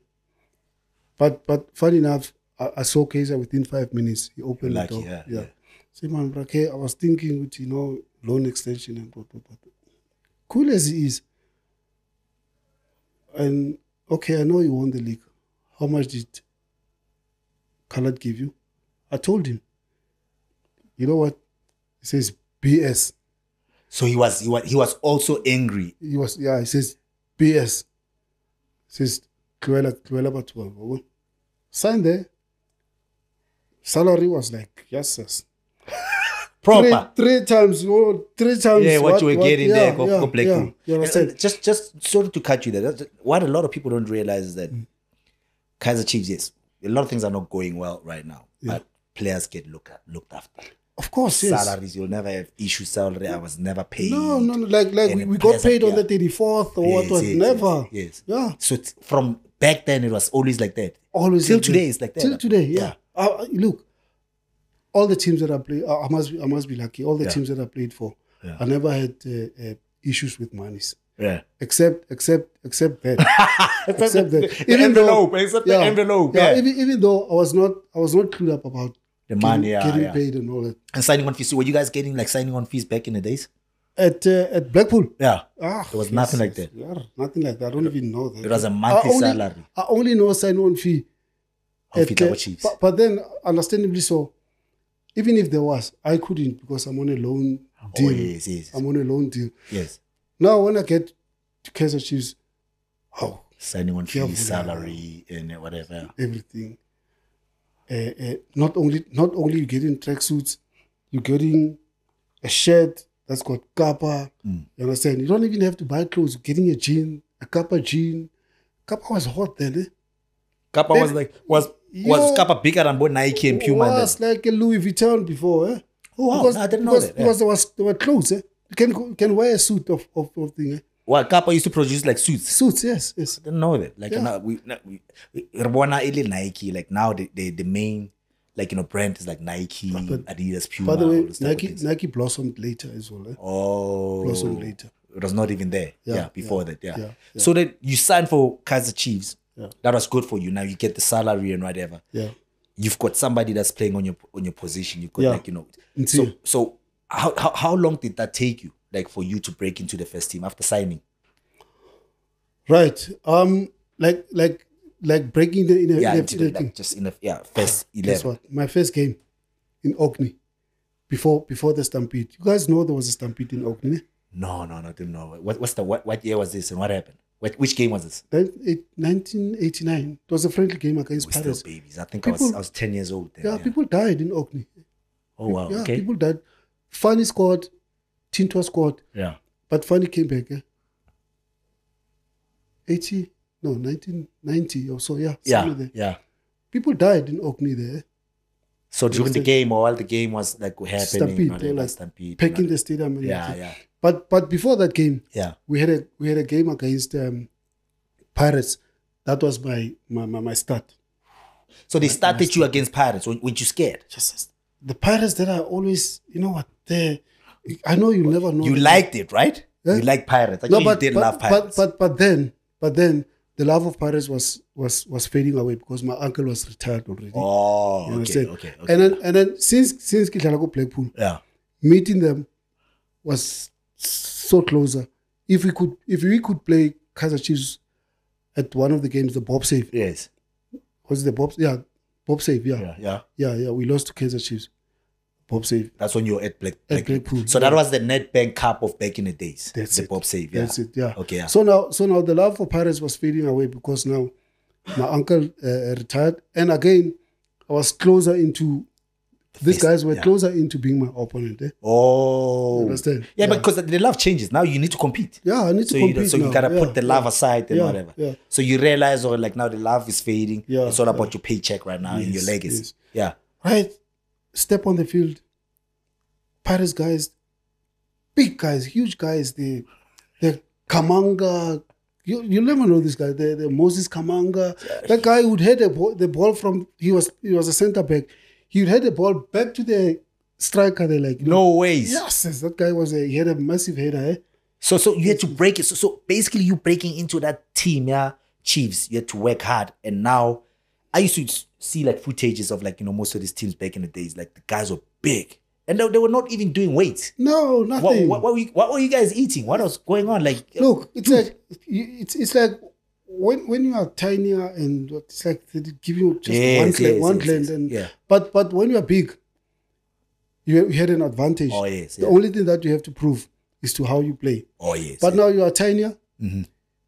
But but funny enough, I, I saw Kaizer within five minutes. He opened Lucky, the door. yeah, yeah. yeah. Say man, bro, okay, I was thinking with you know loan extension and what, what, what. Cool as he is. And okay, I know you won the league. How much did Khaled give you? I told him. You know what? He says BS. So he was he was he was also angry. he was yeah he says BS says Cruella Batwa sign there salary was like yes yes Proper. three, three times oh, three times yeah, what, you were getting yeah, there, go, yeah, go yeah, Bull. you And- understand Just, just sorry to cut you there. That's- What a lot of people don't realize is that mm. Kaizer Chiefs, yes, a lot of things are not going well right now, but players get looked at, looked after. Of course yes Salaries, you'll never have issue salary. I was never paid. no no no like like we, we got paid on the 34th or what was yes, never Yes, yes. yeah So t- from back then, it was always like that. always Till like today, that. it's like that. Till today, yeah. Yeah. Uh, uh, look, all the teams that I play, uh, I must be, I must be lucky. All the Yeah. teams that I played for, Yeah. I never had uh, uh, issues with monies, Yeah. except except except that. except that. The envelope, except the envelope, yeah. Even, even though I was not I was not clued up about The money, getting, yeah, getting yeah. paid and all that. And signing on fees. So were you guys getting like signing on fees back in the days? At uh, at Blackpool, Yeah. ah, There was nothing like that. Yeah, nothing like that. I don't even know that. It was a monthly I only, salary. I only know sign-on fee. At, uh, Chiefs. But, but then, understandably so, even if there was, I couldn't because I'm on a loan deal. Oh, yes, yes. I'm on a loan deal. yes. Now, when I get to Kaizer Chiefs, oh, Signing on fees, salary, and whatever. everything. Uh, uh, not only not only you getting tracksuits, you're getting a shirt that's got kappa. Mm. You understand? You don't even have to buy clothes. You're getting a jean, a kappa jean. Kappa was hot then. Eh? Kappa was like was was. Kappa bigger than both Nike and Puma? It was like a Louis Vuitton before. Eh? Oh, wow. Because, No, I didn't know because, that, yeah. Because there was there were clothes. Eh? You can you can wear a suit of of, of thing. Eh? Well, Kappa used to produce like suits. Suits, yes, yes. I didn't know that. Like Yeah. now we now we we Nike. Like now the, the the main like you know brand is like Nike, But- Adidas, Puma. By the way, those type of Nike. Nike blossomed later as well. Eh? Oh, blossomed later. It was not even there. Yeah, Yeah, before yeah, that. Yeah. So then you signed for Kaizer Chiefs. Yeah. That was good for you. Now you get the salary and whatever. Yeah. You've got somebody that's playing on your on your position. You've got like you know. So so how, how how long did that take you? Like for you to break into the first team after signing? Right. Um. Like like like breaking the in a, Yeah, in a, into in a the, like just in the yeah first Guess eleven. what? My first game in Orkney before before the Stampede. You guys know there was a Stampede in Orkney. No, no, no, I didn't know. What, what's the what, what year was this and what happened? What, which game was this? Then it, 1989. It was a friendly game against We're still babies. I think I was I was ten years old. Then, Yeah, yeah, people died in Orkney. Oh wow. Yeah, okay. people died. Funny Tinto scored, yeah. but Funny came back. Eh? 80, no, 1990 or so. Yeah, Yeah. there. Yeah. People died in Orkney there? So during the game or while the game was like happening, Stampede, they like stampede, packing you know, the stadium. And Yeah, everything. yeah, But but before that game, yeah. we had a we had a game against um, Pirates. That was my my my, my start. So they started you against Pirates. When you scared? Just the Pirates that are always, you know what? They, I know you'll never know. You liked it, right? Yeah. You like Pirates. Actually, you did but, love Pirates. But, but but then but then the love of Pirates was was was fading away because my uncle was retired already. oh, you okay, okay, okay. And then and then since since Kidlala go Blackpool, yeah. meeting them was so closer. If we could if we could play Kaizer Chiefs at one of the games, the Bob save Yes. was it the Bob yeah Bob save yeah Yeah. Yeah. yeah yeah we lost to Kaizer Chiefs. Bob Save. That's when you were at Black. At Blackpool, So that was the Nedbank Cup of back in the days. That's the it. Bob Save. Yeah. That's it. Yeah. Okay. Yeah. So now, so now the love for Pirates was fading away because now my uncle uh, retired, and again, I was closer into. These guys were yeah. closer into being my opponent. Eh? oh. Understand? Yeah, Yeah. because the love changes. Now you need to compete. Yeah, I need So to you, compete so you gotta Yeah, put the love yeah. aside and Yeah, whatever. yeah. So you realize, or like now the love is fading. Yeah, It's all yeah. about your paycheck right now and your legacy. yes. Yeah. Right, step on the field. Paris guys, big guys, huge guys. The the Kamanga. You you never know this guy. The, the Moses Kamanga. That guy would head the ball, the ball from. He was he was a center back. He would head the ball back to the striker. They like know, No ways. Yes, yes, that guy was a he had a massive header. Eh? So so you had to break it. So, so basically you breaking into that team, yeah, Chiefs. You had to work hard. And now I used to see like footages of like, you know, most of these teams back in the days. Like the guys were big. And they, they were not even doing weights. No, What, nothing. what, what, were you, what were you guys eating? What was going on? Like Look, it's like it's it's like when when you are tinier and what- it's like they give you just Yes, one gland, yes, one yes, and Yeah. but but when you are big, you, you had an advantage. Oh yes. The Yeah. only thing that you have to prove is to how you play. Oh yes. But yeah. now you are tinier. Mhm.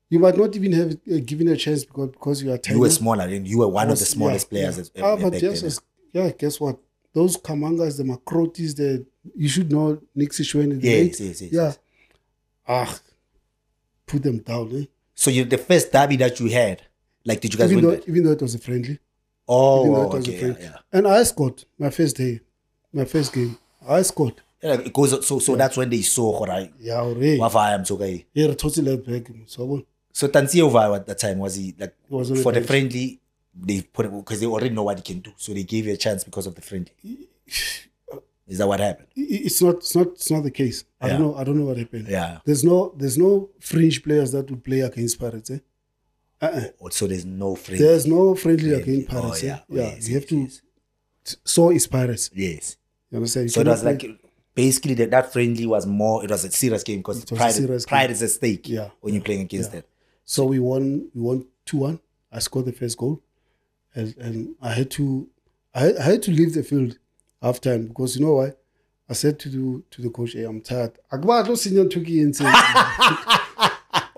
You might not even have uh, given a chance because because you are tinier. you were smaller and you were one of the smallest yeah, players. yeah. at- Ah, at- yes, yes. yeah. Guess what? Those Kamangas, the Makrotis, the you should know Nick the Yes, yes, yes, yeah. yes. Ah, put them down. Eh? So you the first derby that you had, like did you guys Even win though that? even though it was a friendly. Oh, even though it was a okay, yeah, friendly. yeah. And I scored my first day, my first game. I scored. Yeah, it goes so so that's when they saw right. Yeah, already. Wafaya Mtsokai. Yeah, totally left back. So So Tansi Ovao at that time was he like Was the for the friendly? They put because they already know what he can do, so they gave you a chance because of the friendly. Is that what happened? it's not it's not it's not the case. I don't know. I don't know what happened. Yeah. There's no there's no fringe players that would play against Pirates. Eh? Uh-uh. Oh, So there's no friendly. There's no friendly Friendly. against Pirates. Oh, eh? yeah. Oh, yeah. yes, you have yes, to. So is Pirates. yes. You understand? You So it was play- like basically that, that friendly was more. It was a serious game because It was a pride, pride is at stake. Yeah, When you're playing against yeah. So we won. We won two one. I scored the first goal, and, and I had to, I, I had to leave the field half time because you know why? I said to the to the coach, "Hey, I'm tired." Akbar, don't and say,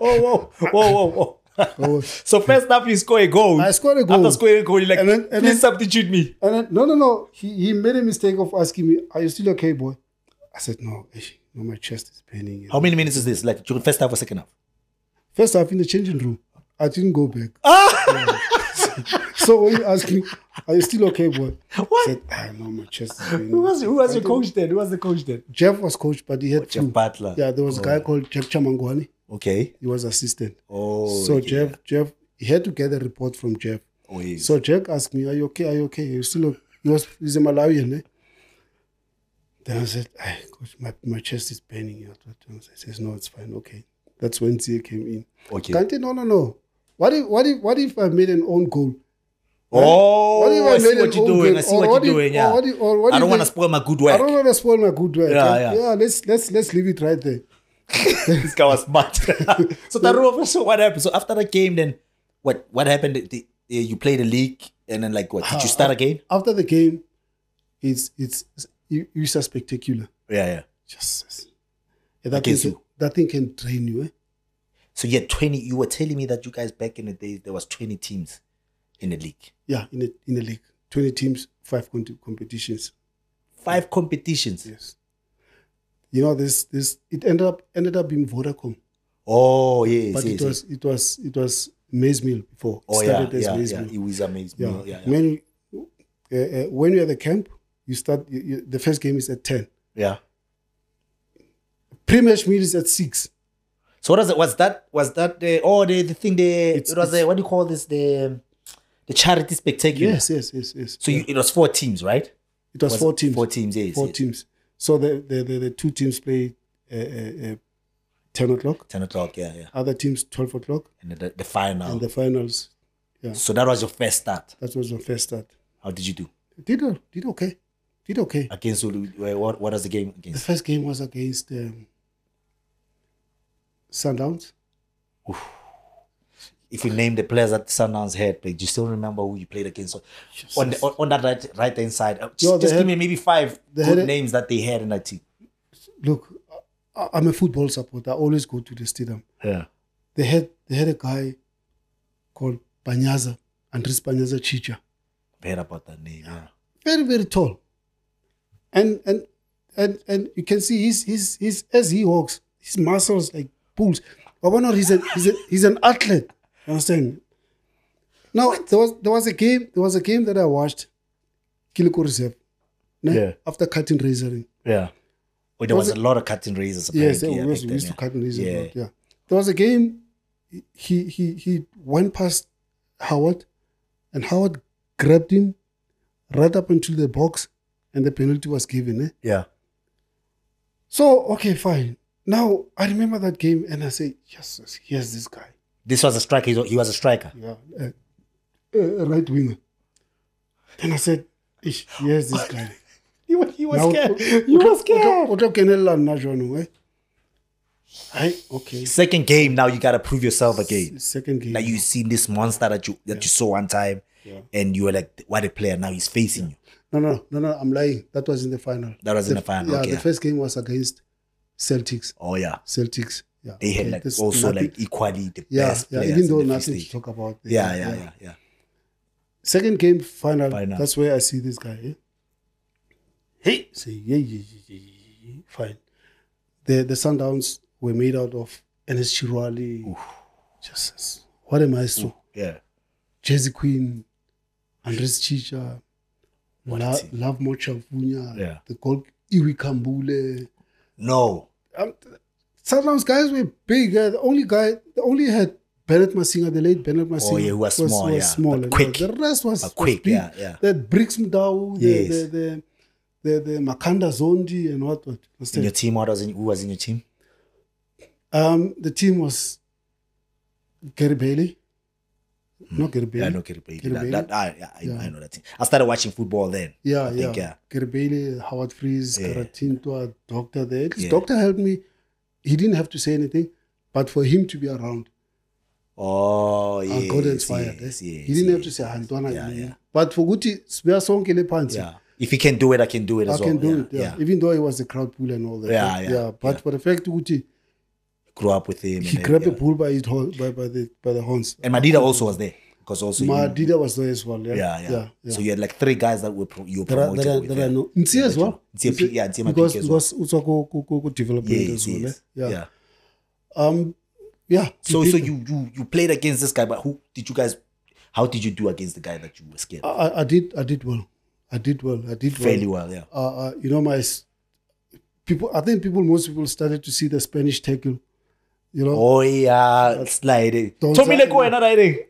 Oh, whoa, whoa, whoa, whoa. Oh. so first half you score a goal. I scored a goal. After scoring a goal, you're like, And then- and please then- substitute me. And then, no, no, no. He, he made a mistake of asking me, "Are you still okay, boy?" I said, "No, no, my chest is paining." How many minutes is this? Like first half or second half? First half in the changing room, I didn't go back. Ah! so when you ask me, "Are you still okay, boy?" What? I said, I know my chest is paining." Who was, who was your coach then? Who was the coach then? Jeff was coach, but he had Jeff two. Butler. Yeah, there was a guy called Jeff Chamangwani. Okay. He was assistant. Oh. so okay. Jeff, Jeff, he had to get a report from Jeff. Oh, yes. So Jeff asked me, "Are you okay? Are you okay? Are you still?" o-" He was he's a Malawian. Eh? Then I said, "Ay, coach, my, my chest is paining." you." I said, "No, it's fine. Okay." That's when Zia came in. okay. Kante, no, no, no. What if, what if, what if I made an own goal? Oh, What if I see made what an you're doing. goal? I see Or what you're doing. Yeah. what if- or I don't want to spoil my good I don't want to spoil my good work. Yeah, yeah. yeah. Let's let's let's leave it right there. this guy was smart. so Taruo, so what happened? So after the game, then what? What happened? The, the, you played the league, and then like what? Did you start ah, again? After the game, it's it's it- it's a spectacular. Yeah, yeah. Just yeah, that Against you. That thing can drain you. Eh? So you had twenty. You were telling me that you guys back in the days there was twenty teams in the league, Yeah, in a in a league, twenty teams, five competitions. five competitions. Yes. You know this this it ended up ended up being Vodacom, Oh yes, but yes, it was yes. it was it was maize meal before. It Oh yeah, as yeah, maize yeah. meal. It was amazing. Yeah. Yeah, yeah, yeah. When you, uh, uh, when you're at the camp, you start. You, you, the first game is at ten. yeah. Pre-match meal is at six. So what was it? Was that was that the oh the, the thing the It's- it was the what do you call this the the charity spectacular? Yes, yes, yes, yes. So you, it was four teams, right? it was, Was four teams. Four teams. Yes. Four yes. teams. So the the, the, the two teams play uh, uh, uh, ten o'clock. Ten o'clock. Yeah, yeah. Other teams twelve o'clock, And the, the final. and the finals. Yeah. so that was your first start. That was your first start. How did you do Did did okay. Did okay. against what? What was the game against? The first game was against um, Sundowns. if you name the players that Sundowns had, do you still remember who you played against on the, on, that right right hand side? Uh, Just, just had- give me maybe five good names that they had in that team. Look, I, I'm a football supporter. I always go to the stadium. Yeah. They had they had a guy called Banyaza, Andres Banyaza Chicha. Heard about that name. Yeah. very very tall and and and and you can see his he's he's as he walks his muscles like why not he's a, he's a, he's an athlete you understand now there was there was a game there was a game that i watched Kiliko Reserve ne? Yeah. after cutting razoring Yeah. Oh, there was Was a lot of cutting razors. yes we yeah, used, we used then, to cut razor yeah. lot, yeah there was a game he he he went past howard and howard grabbed him right up into the box and the penalty was given eh? Yeah. So okay, fine. Now I remember that game, and I say, yes, here's this guy. This was a striker. He was- a striker. Yeah, uh, uh, right winger. And I said, "Ish, here's this guy. He was, he scared. was o- scared. o tlo kenella nna jwanong, eh? Aye, okay. Second game, now you gotta prove yourself again. Second game. Now you've seen this monster that you that you saw one time, Yeah. and you were like, "What a player!" Now he's facing you. No, no, no, no. I'm lying. That was in the final. That was in the final, Yeah, okay. the first game was against Celtics. Oh yeah, Celtics. Yeah. they had okay, like also nothing- like equally the yeah, best yeah. players. Even though nothing to talk about. Yeah, yeah, yeah, yeah. Second game final, Final. That's where I see this guy. Eh? Hey, say yeah, yeah, yeah, yeah, yeah, fine. The the sundowns were made out of Enes Chirwali. Jesus, what am I so? Yeah. Jazzy Quinn, Andres Chicha, What a La, team. Love Mochavunya, Yeah. the goal Iwi Kambule. No. Um, Sundowns guys were big. eh? The only guy, the only had Bennett Masinga, the late Bennett Masinga. Oh, yeah, who was small, yeah, small quick. The rest was, was quick, big. yeah, yeah. That Bricks Mdau, the, Yes. the, the, the, the Makanda Zondi and what. what In your team, what was in, who was in your team? Um, the team was Gary Bailey. Not Gary Bailey. Hmm. Yeah, I know Kerry That, that, I, I, Yeah. I know that team. I started watching football then. Yeah, I yeah. think, yeah. Gary Bailey, Howard Freese, Yeah. Karatinto, Doctor there. At least Yeah. Doctor helped me. He didn't have to say anything, but for him to be around, Oh, I yes, got inspired. eh? yes, yes, he didn't have to say Hantwana. Yeah, yeah. But for Guti, Sibea sonke le phansi. Yeah. If he can do it, I can do it I as well. I can do yeah, it, yeah. Even though he was a crowd puller and all that. Yeah, yeah, But for the fact Guti, Grew up with him. he and grabbed then, a bull by his horn, by, by the by the horns. And Madida also was there. Because also you- Madida was there as well. Yeah, yeah, yeah, yeah. yeah. So you had like three guys that were pro- you were that promoted that I, with. that yeah. I know. Nsi as well. Nsi P- yeah, Nsi because Mapiki as well. because utswa ko ko ko development Yes, as well. yes. Yeah. yeah. Um. Yeah. So so you you you played against this guy, but who did you guys? How did you do against the guy that you were scared? I, I- I did I did well. I did well. I did Fairly well. well, yeah. Uh, uh, you know my people. I think people most people started to see the Spanish tackle. You know. Oh yeah, sliding. Tommy Leko and riding.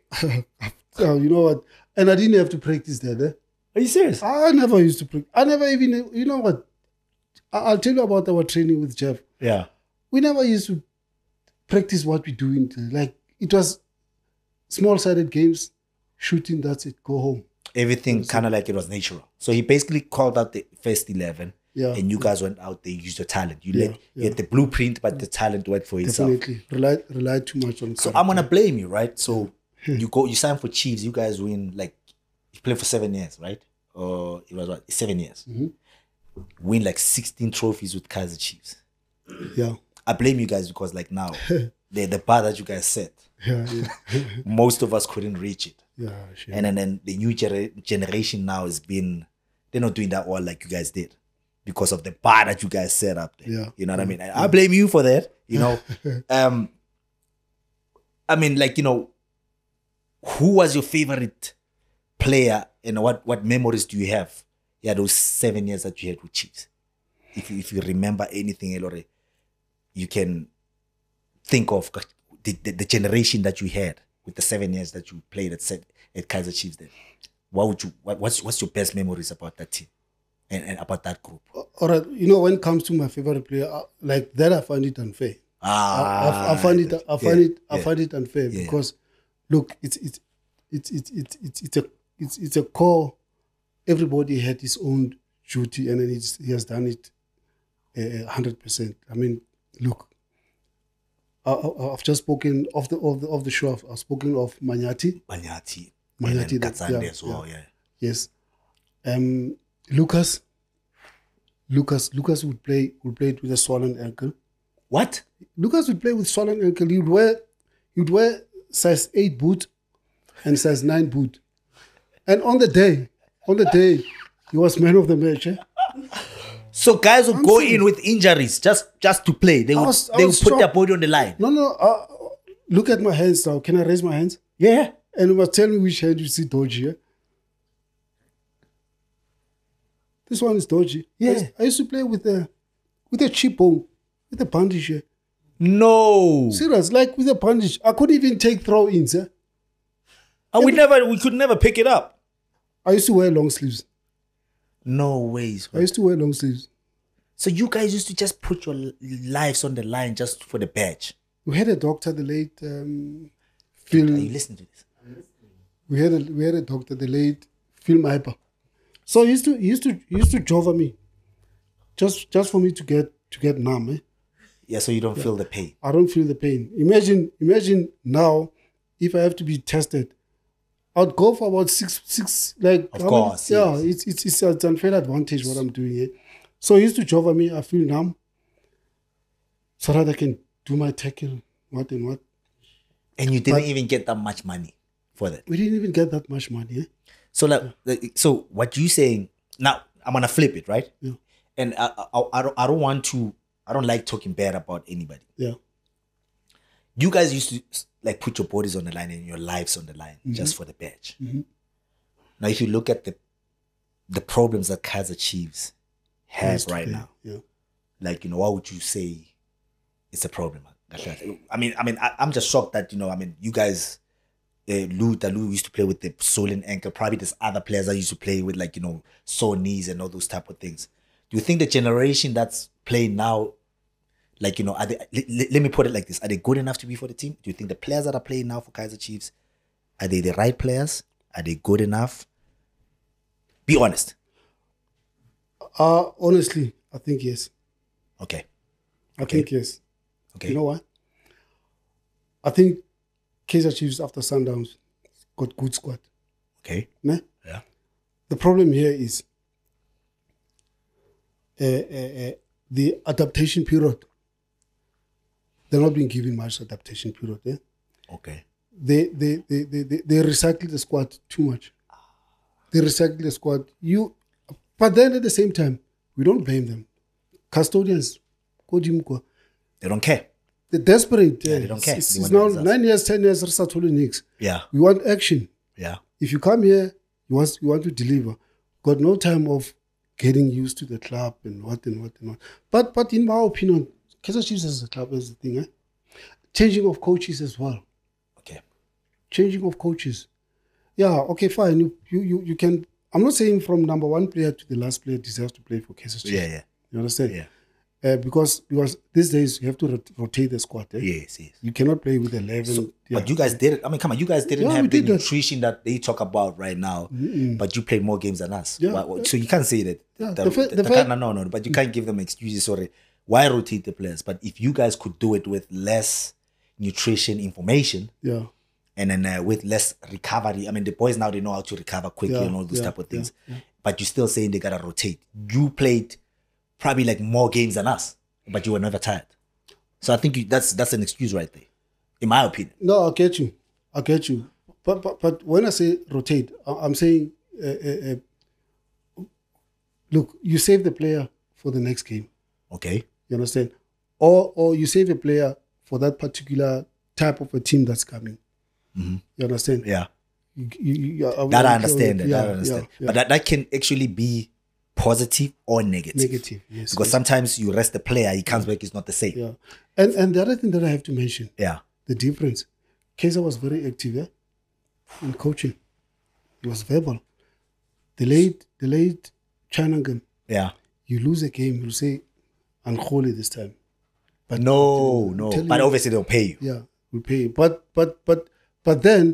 You know what? And I didn't have to practice that. Eh? Are you serious? I never used to practice. I never even. You know what? I'll tell you about our training with Jeff. Yeah. we never used to practice what we do in like it was small sided games shooting that's it go home Everything kind of like it was natural. So he basically called out the first eleven, yeah and you guys went out there, used your talent. You Yeah, let you had the blueprint, but the talent worked for itself. definitely rely rely too much on So. I'm gonna blame you, right? So you go, you sign for Chiefs. You guys win like you play for seven years, right? Or it was what seven years. Mhm. Win like 16 trophies with Kaizer Chiefs. yeah I blame you guys because like now the the bar that you guys set, yeah yeah most of us couldn't reach it. yeah sure. And then, then the new gener- generation now has been they're not doing that well like you guys did because of the bar that you guys set up there. Yeah. You know what I mean? I, I blame you for that. You know, um, I mean, like you know, who was your favorite player and what what memories do you have? Yeah, those seven years that you had with Chiefs. If you, if you remember anything, Elore, you can think of the, the, the generation that you had with the seven years that you played at at Kaizer Chiefs. Then, what would you what, what's what's your best memories about that team and, and about that group? all right you know when it comes to my favorite player uh, like that i find it unfair I, I, I find it I find yeah, it I yeah. find it unfair Yeah. because look it's it's it's it's it's it's, a it's it's a core everybody had his own duty and then he has done it uh, hundred percent I mean look I, I've just spoken of the of the of the show. I've, I've spoken of Manyati. Manyati, And that- yeah, as well, yeah. Yes. Um, Lucas. Lucas. Lucas would play would play it with a swollen ankle. What? Lucas would play with swollen ankle. He would wear he would wear size eight boot and size nine boot. And on the day, on the day, he was man of the match. eh? So guys will I'm go serious. in with injuries just just to play. They would was- they would put their body on the line. No, no. Uh, look at my hands now. Can I raise my hands? Yeah. And you must tell me which hand you see dodgy. eh? This one is dodgy. Yeah. I used, I used to play with a with a cheap bone, with a bandage. here. No. Serious, like with a bandage. I couldn't even take throw-ins. Eh? And we never we could never pick it up. I used to wear long sleeves. No ways. I used to wear long sleeves. So you guys used to just put your lives on the line just for the badge. We had a doctor, the late um, Are you Phil. listening to this? We had a we had a doctor, the late Phil Hyper. So he used to he used to he used to jova me, just just for me to get to get numb. Eh? Yeah, so you don't feel the pain. I don't feel the pain. Imagine, imagine now, if I have to be tested, I'd go for about six, six, like. Of how many- course, yeah, yes. it's, it's it's it's unfair advantage what I'm doing here. So he used to jova me. I feel numb, so that I can do my tackle, what and what. And you didn't But- even get that much money for that. We didn't even get that much money. Eh? So like, like so what you saying now I'm gonna flip it, right? Yeah. And I, I I don't I don't want to I don't like talking bad about anybody. Yeah, You guys used to like put your bodies on the line and your lives on the line just for the badge. Mhm. Now if you look at the the problems that Kaizer Chiefs has right now, Yeah. like you know, what would you say it's a problem? I mean, I mean, I, I'm just shocked that you know, I mean, you guys, uh, Lou, that Lou used to play with the swollen ankle. Probably there's other players that used to play with like you know sore knees and all those type of things. Do you think the generation that's playing now, like you know, are they? Let, let- let me put it like this: Are they good enough to be for the team? Do you think the players that are playing now for Kaizer Chiefs are they the right players? Are they good enough? Be honest. Uh honestly, I think yes. Okay. I think yes. Okay. You know what? I think Kaizer Chiefs after Sundowns got good squad. okay. Ne? Yeah. The problem here is uh, uh, uh, the adaptation period. They're not being given much adaptation period. Eh? Okay. They, they, they, they, they, they recycle the squad too much. They recycle the squad. You, but then at the same time, we don't blame them. Custodians, Kodimko, They don't care. They're desperate. Yeah, they don't care. It's, it's now nine years, ten years, Satoli Nix. Yeah. We want action. Yeah. if you come here, you want you want to deliver. Got no time of getting used to the club and what and what and what. But but in my opinion, Kaizer Chiefs as a club is the thing. Eh? Changing of coaches as well. Okay. Changing of coaches. Yeah. Okay. Fine. You you you, you can. I'm not saying from number one player to the last player deserves to play for Kaizer Chiefs. Yeah. Yeah. You understand? Yeah. Uh, because because these days you have to rot- rotate the squad. Eh? Yes. Yes. You cannot play with eleven. yeah. But you guys did it. I mean, come on, you guys didn't Yeah, have the did nutrition that they talk about right now, but you played more games than us. Yeah. Why- why- so you can't say that. Yeah, the, the fa- the- the fa- kind- no, no, but you can't give them excuses. Sorry, why rotate the players? But if you guys could do it with less nutrition information yeah. and then uh, with less recovery, I mean, the boys now they know how to recover quickly and all those type of things. yeah, But you're still saying they gotta rotate. You played probably like more games than us, but you were never tired. So I think you, that's that's an excuse right there, in my opinion. No, I get you. I get you. But but, but when I say rotate, I'm saying, uh, uh, uh, look, you save the player for the next game. Okay. You understand? Or or you save a player for that particular type of a team that's coming. You understand? Yeah. You, you, you, I- That I I- understand. That, yeah, I understand. yeah, yeah. But that, that can actually be positive or negative. negative. Yes. Because yes, sometimes you rest the player, he comes back, it's not the same. yeah. And and the other thing that I have to mention, Yeah. the difference. Kaizer was very active eh? in coaching. He was verbal. The late, the late Chanangan, Yeah. you lose a game, you say, unholy this time. But No, no. But you- obviously they'll pay you. yeah, we pay. But but but but then,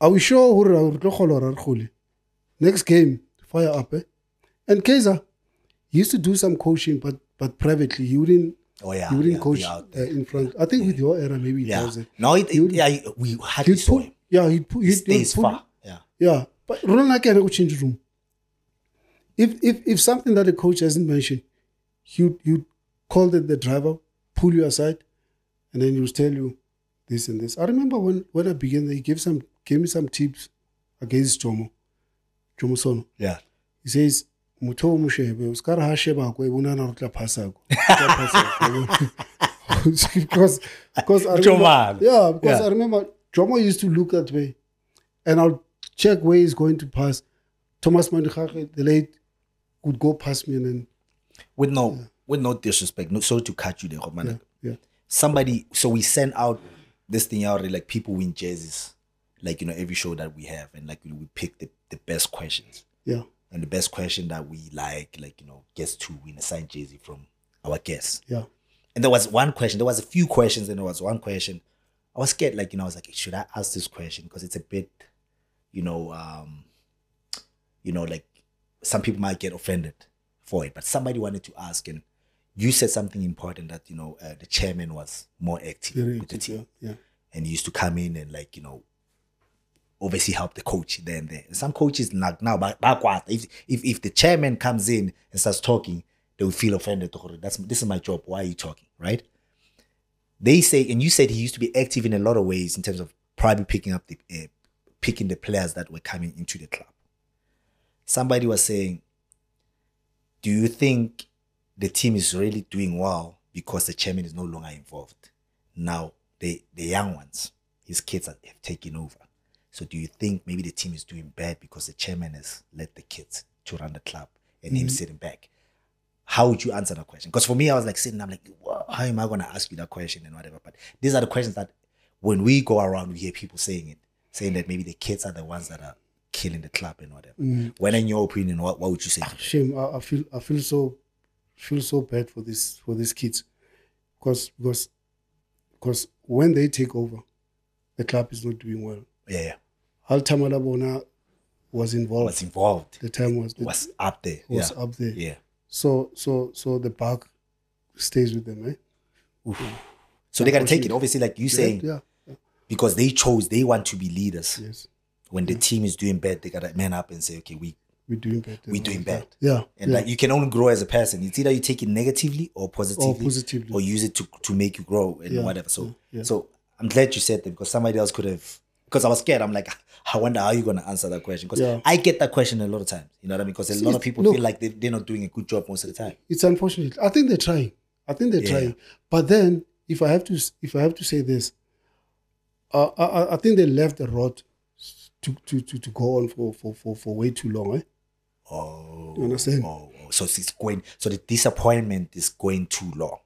are we sure who re tlo kgona hore re kgole? Next game, fire up, eh? And Kaizer, he used to do some coaching, but but privately, you wouldn't Oh yeah, you wouldn't yeah, coach uh, in front. I think with your era, maybe he yeah. does it. No, it, He yeah, we had He'd saw him. yeah, he'd put, He stays put, far. Yeah. Yeah, but Ronald can go change room. If if if something that the coach hasn't mentioned, you you call the, the driver, pull you aside, and then he'll tell you this and this. I remember when when I began, he gave some gave me some tips against Jomo, Jomo Sono. Yeah. He says, "Motho o mo shebe, o ska re ha sheba ko e bona na re tla phasa ko." Tla phasa ko. because because I remember, yeah, because Yeah. I remember Jomo used to look that way, and I'll check where he's going to pass. Thomas Mandikake, the late, would go past me and then With no with no disrespect, no sorry to cut you there, man. yeah, yeah, Somebody so we send out this thing out like people win jerseys. Like, you know, every show that we have and like we pick the, the best questions. yeah, And the best question that we like, like, you know, gets to win a signed jersey from our guests. yeah, And there was one question, there was a few questions, and there was one question. I was scared, like, you know, I was like, should I ask this question? Because it's a bit, you know, um, you know, like some people might get offended for it, but somebody wanted to ask, and you said something important that, you know, uh, the chairman was more active very with the team. yeah, yeah, And he used to come in and like, you know, obviously help the coach there and there. Some coaches like now back backward. If if if the chairman comes in and starts talking, they will feel offended. That's this is my job. Why are you talking? Right? They say, and you said he used to be active in a lot of ways in terms of probably picking up the uh, picking the players that were coming into the club. Somebody was saying, "Do you think the team is really doing well because the chairman is no longer involved? Now the the young ones, his kids have taken over. So do you think maybe the team is doing bad because the chairman has let the kids to run the club and him mm-hmm. sitting back? How would you answer that question? Because for me, I was like sitting, I'm like, "Wow, how am I going to ask you that question and whatever? But these are the questions that when we go around, we hear people saying it, saying that maybe the kids are the ones that are killing the club and whatever. Mm-hmm. When, in your opinion, what, what would you say? Ah, shame. I, I feel I feel so feel so bad for this for these kids, because because because when they take over, the club is not doing well. Yeah, yeah. Al Tamalabona was involved. Was involved. the time was Was up there. was yeah. up there. Yeah. So so so the buck stays with them, eh? So they got to take it. Obviously, like you saying, yeah, because they chose, they want to be leaders. yes, When the team is doing bad, they got to man up and say, okay, we we're doing bad. We're doing bad. Yeah, And yeah. like you can only grow as a person. It's either you take it negatively or positively, or, positively. or use it to to make you grow and Yeah, whatever. So yeah, yeah. so I'm glad you said that because somebody else could have. Because I was scared. I'm like, I wonder how you're gonna answer that question. Because Yeah. I get that question a lot of times. You know what I mean? Because a lot of people look- feel like they, they're not doing a good job most of the time. it's unfortunate. I think they're trying. I think they're Yeah. trying. But then, if I have to, if I have to say this, uh, I- I, think they left the road to to to, to go on for, for for for way too long. Eh? Oh, You understand? Oh, oh. so it's going. So the disappointment is going too long.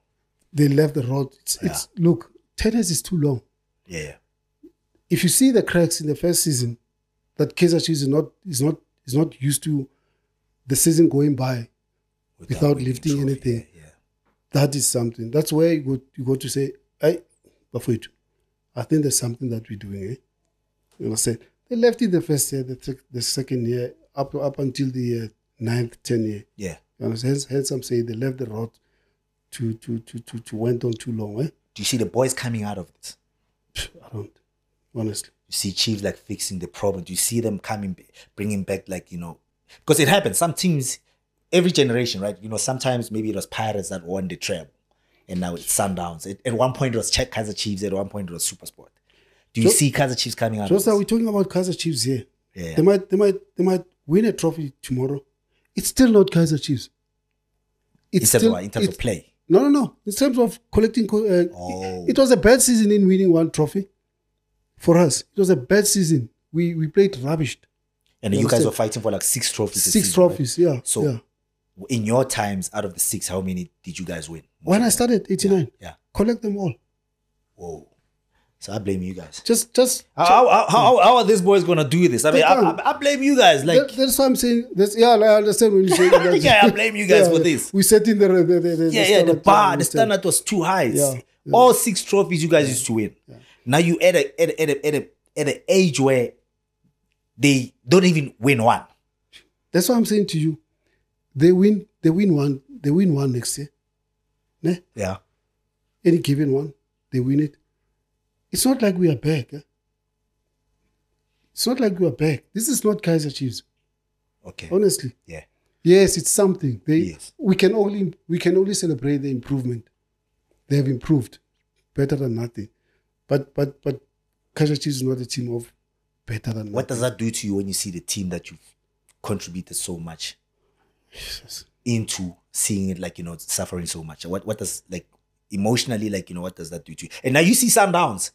They left the road. It's, it's look, ten years is too long. Yeah. If you see the cracks in the first season, that Kaizer Chiefs is not is not is not used to the season going by Without winning lifting trophy, anything. Yeah. yeah. that is something. That's where you go, you go to say, hey, Bafwetu, I think there's something that we're doing. Eh? You understand? They left it the first year, the, sec- the second year, up up until the uh, ninth, tenth year. Yeah. You understand? Hence, hence I'm saying they left the road to to to to, to went on too long. Eh? Do you see the boys coming out of it? I don't, honestly. You see Chiefs like fixing the problem. Do you see them coming, bringing back like you know, because it happens. Some teams, every generation, right? You know, sometimes maybe it was Pirates that won the treble, and now it's Sundowns. It, at one point it was Czech Kaizer Chiefs. At one point it was SuperSport. Do you So- see Kaizer Chiefs coming out? Just that we're talking about Kaizer Chiefs here. Yeah. They might they might they might win a trophy tomorrow. It's still not Kaizer Chiefs. It's still what? in terms of play. No, no, no. In terms of collecting, uh, Oh. it was a bad season in winning one trophy. For us, it was a bad season. We we played rubbish. And You you guys were fighting for like six trophies. Six season, right? trophies, yeah. So yeah. in your times, out of the six, how many did you guys win? When I started, eighty nine, Yeah. collect them all. Whoa. So I blame you guys. Just just. How, how, how, how are these boys gonna do this? I mean, I. I, I blame you guys. Like, that- that's what I'm saying. That's, yeah, I understand when you say that. Yeah, I blame you guys for this. We set in the the, the, the yeah, yeah, the bar, the standard was too high. Yeah, yeah. All six trophies you guys used to win. Now you at a at a, at a, at a at an age where they don't even win one. That's what I'm saying to you. They win. They win one. They win one next year. Ne? Yeah. any given one, they win it. It's not like we are back. eh? It's not like we are back. This is not Kaizer Chiefs, Okay. honestly. Yeah. Yes, it's something. They Yes. we can only we can only celebrate the improvement. They have improved, better than nothing. But but but Chiefs is not a team of better than What does that do to you when you see the team that you've contributed so much Jesus. into seeing it like you know suffering so much? What what does like emotionally like you know what does that do to you? And now you see Sundowns.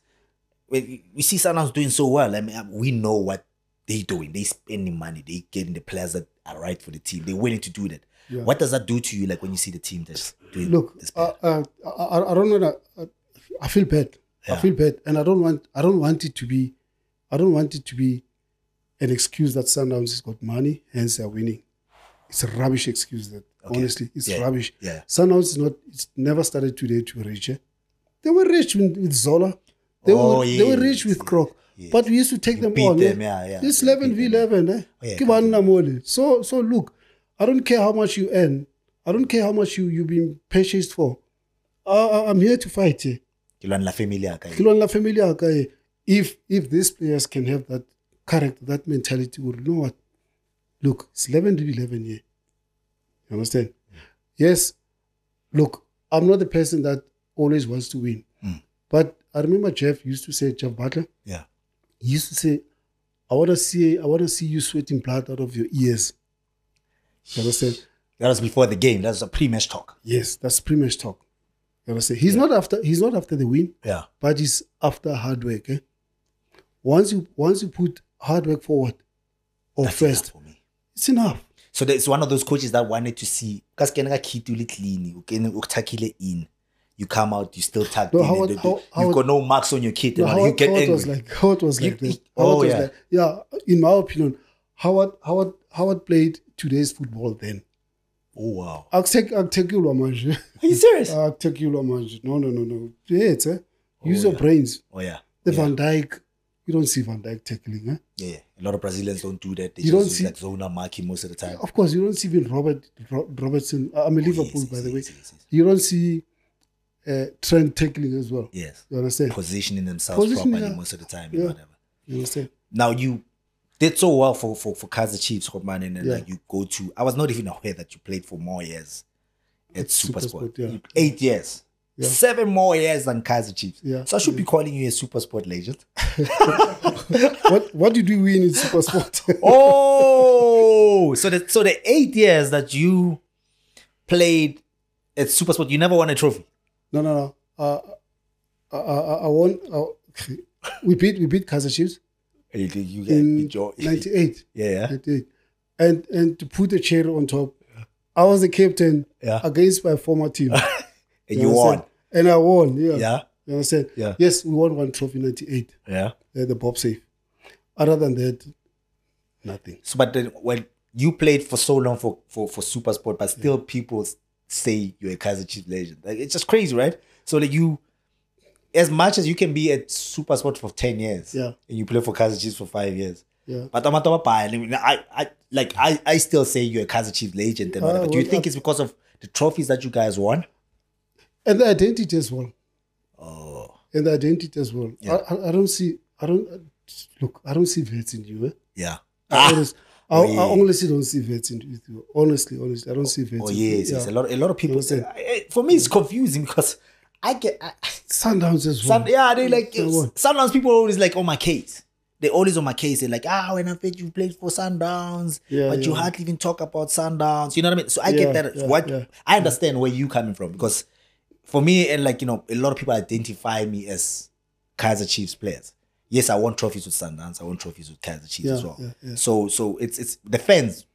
We, we see Sundowns doing so well. I mean, we know what they're doing. They spending money. They getting the players that are right for the team. They're willing to do that. Yeah. What does that do to you like when you see the team that's doing Look, this? uh, uh, I, I don't know. That, uh, I feel bad. I feel bad, and I don't want. I don't want it to be. I don't want it to be an excuse that Sundowns has got money, hence they're winning. It's a rubbish excuse. That Okay. honestly, it's Yeah. rubbish. yeah. Sundowns is not. It's never started today to be rich. eh? They were rich with, with Zola. They Oh, were. They were rich with Croc. yes. But we used to take You them on. them, eh? yeah, yeah. It's 11 v 11. Eh? Oh, yeah, banna. So so look, I don't care how much you earn. I don't care how much you you've been purchased for. I, I- I'm here to fight. Eh? Ke lwanela family ya ka. Ke lwanela family ya ka. If if these players can have that character, that mentality, well, you know what? Look, it's eleven to eleven here. You understand? Yes. Look, I'm not the person that always wants to win. Mm. But I remember Jeff used to say, Jeff Butler, Yeah. he used to say, I wanna see I wanna see you sweating blood out of your ears. You understand? That was before the game. That was a pre-match talk. Yes, that's pre-match talk. You understand? He's not after he's not after the win, Yeah. but he's after hard work. Eh? Once you once you put hard work forward or That's first, for me. it's enough. So it's one of those coaches that wanted to see because ka kit uli clean, ukene ukutakile in. You come out, you still tucked No, in. Howard- and How- you've Howard- got no marks on your kit. No, and you get Howard angry. was like Howard was like that. you- oh, yeah. like yeah. In my opinion, Howard Howard Howard played today's football then. Oh wow. Akuthekulwa manje. Are you serious? Akuthekulwa manje. No no no no. Yes, eh? Use Oh, your yeah. brains. oh yeah. The yeah. Van Dijk, you don't see Van Dijk tackling, eh? yeah. yeah. A lot of Brazilians don't do that. They You just don't use see- like zona marking most of the time. Of course, you don't see even Robert Ro- Robertson. I'm a Oh, Liverpool, yes, by yes, the way. yes, yes, yes. You don't see uh, Trent tackling as well. Yes. You understand? Positioning themselves Position, properly yeah. most of the time Yeah. and whatever. You understand? Now you did so well for for for Kaizer Chiefs, man, and then Yeah. like you go to. I was not even aware that you played for more years at At Supersport. SuperSport, yeah. Eight years, Yeah. seven more years than Kaizer Chiefs. Yeah. So I should be calling you a Supersport legend. what What did we win in SuperSport? oh, so the so the eight years that you played at Supersport, you never won a trophy. no, no, no. Uh, I, I, I won. Uh, we beat we beat Kaizer Chiefs You, you, in you jo- '98. yeah, yeah. 98. And and to put a cherry on top, I was the captain Yeah. against my former team. And you understand? won. and I won. Yeah, Yeah, you understand? Yeah. Yes, we won one trophy in '98. yeah. uh, the Bob Save. Other than that, nothing. So, but then when you played for so long for for for Supersport, but still people say you're a Kaizer Chiefs legend. Like it's just crazy, right? So like you, as much as you can be at Supersport for ten years, Yeah. and you play for Kaizer Chiefs for five years. Yeah. But I'm not I, I like I, I still say you're a Kaizer Chiefs legend and Ah, whatever. Do you think I- it's because of the trophies that you guys won? And the identity as well. Oh, And the identity as well. Yeah. I, I, don't see, I don't, look, I don't see vets in you. Eh? yeah. I, honest, I, Oh, yeah. I honestly don't see vets in you. Honestly, honestly, I don't see vets Oh in you. yes, yes. Yeah. A lot, a lot of people. I- for me, it's confusing because I get. I, Sundowns as well. Some, yeah, they like So sometimes people are always like on my case. They're always on my case. They're like, ah, when I bet you played for Sundowns, Yeah, but you hardly even talk about Sundowns. You know what I mean? So I Yeah, get that. yeah, what yeah. I understand where you coming from because for me and like you know, a lot of people identify me as Kaizer Chiefs players. Yes, I won trophies with Sundowns. I won trophies with Kaizer Chiefs Yeah, as well. yeah, yeah. So so it's it's the fans.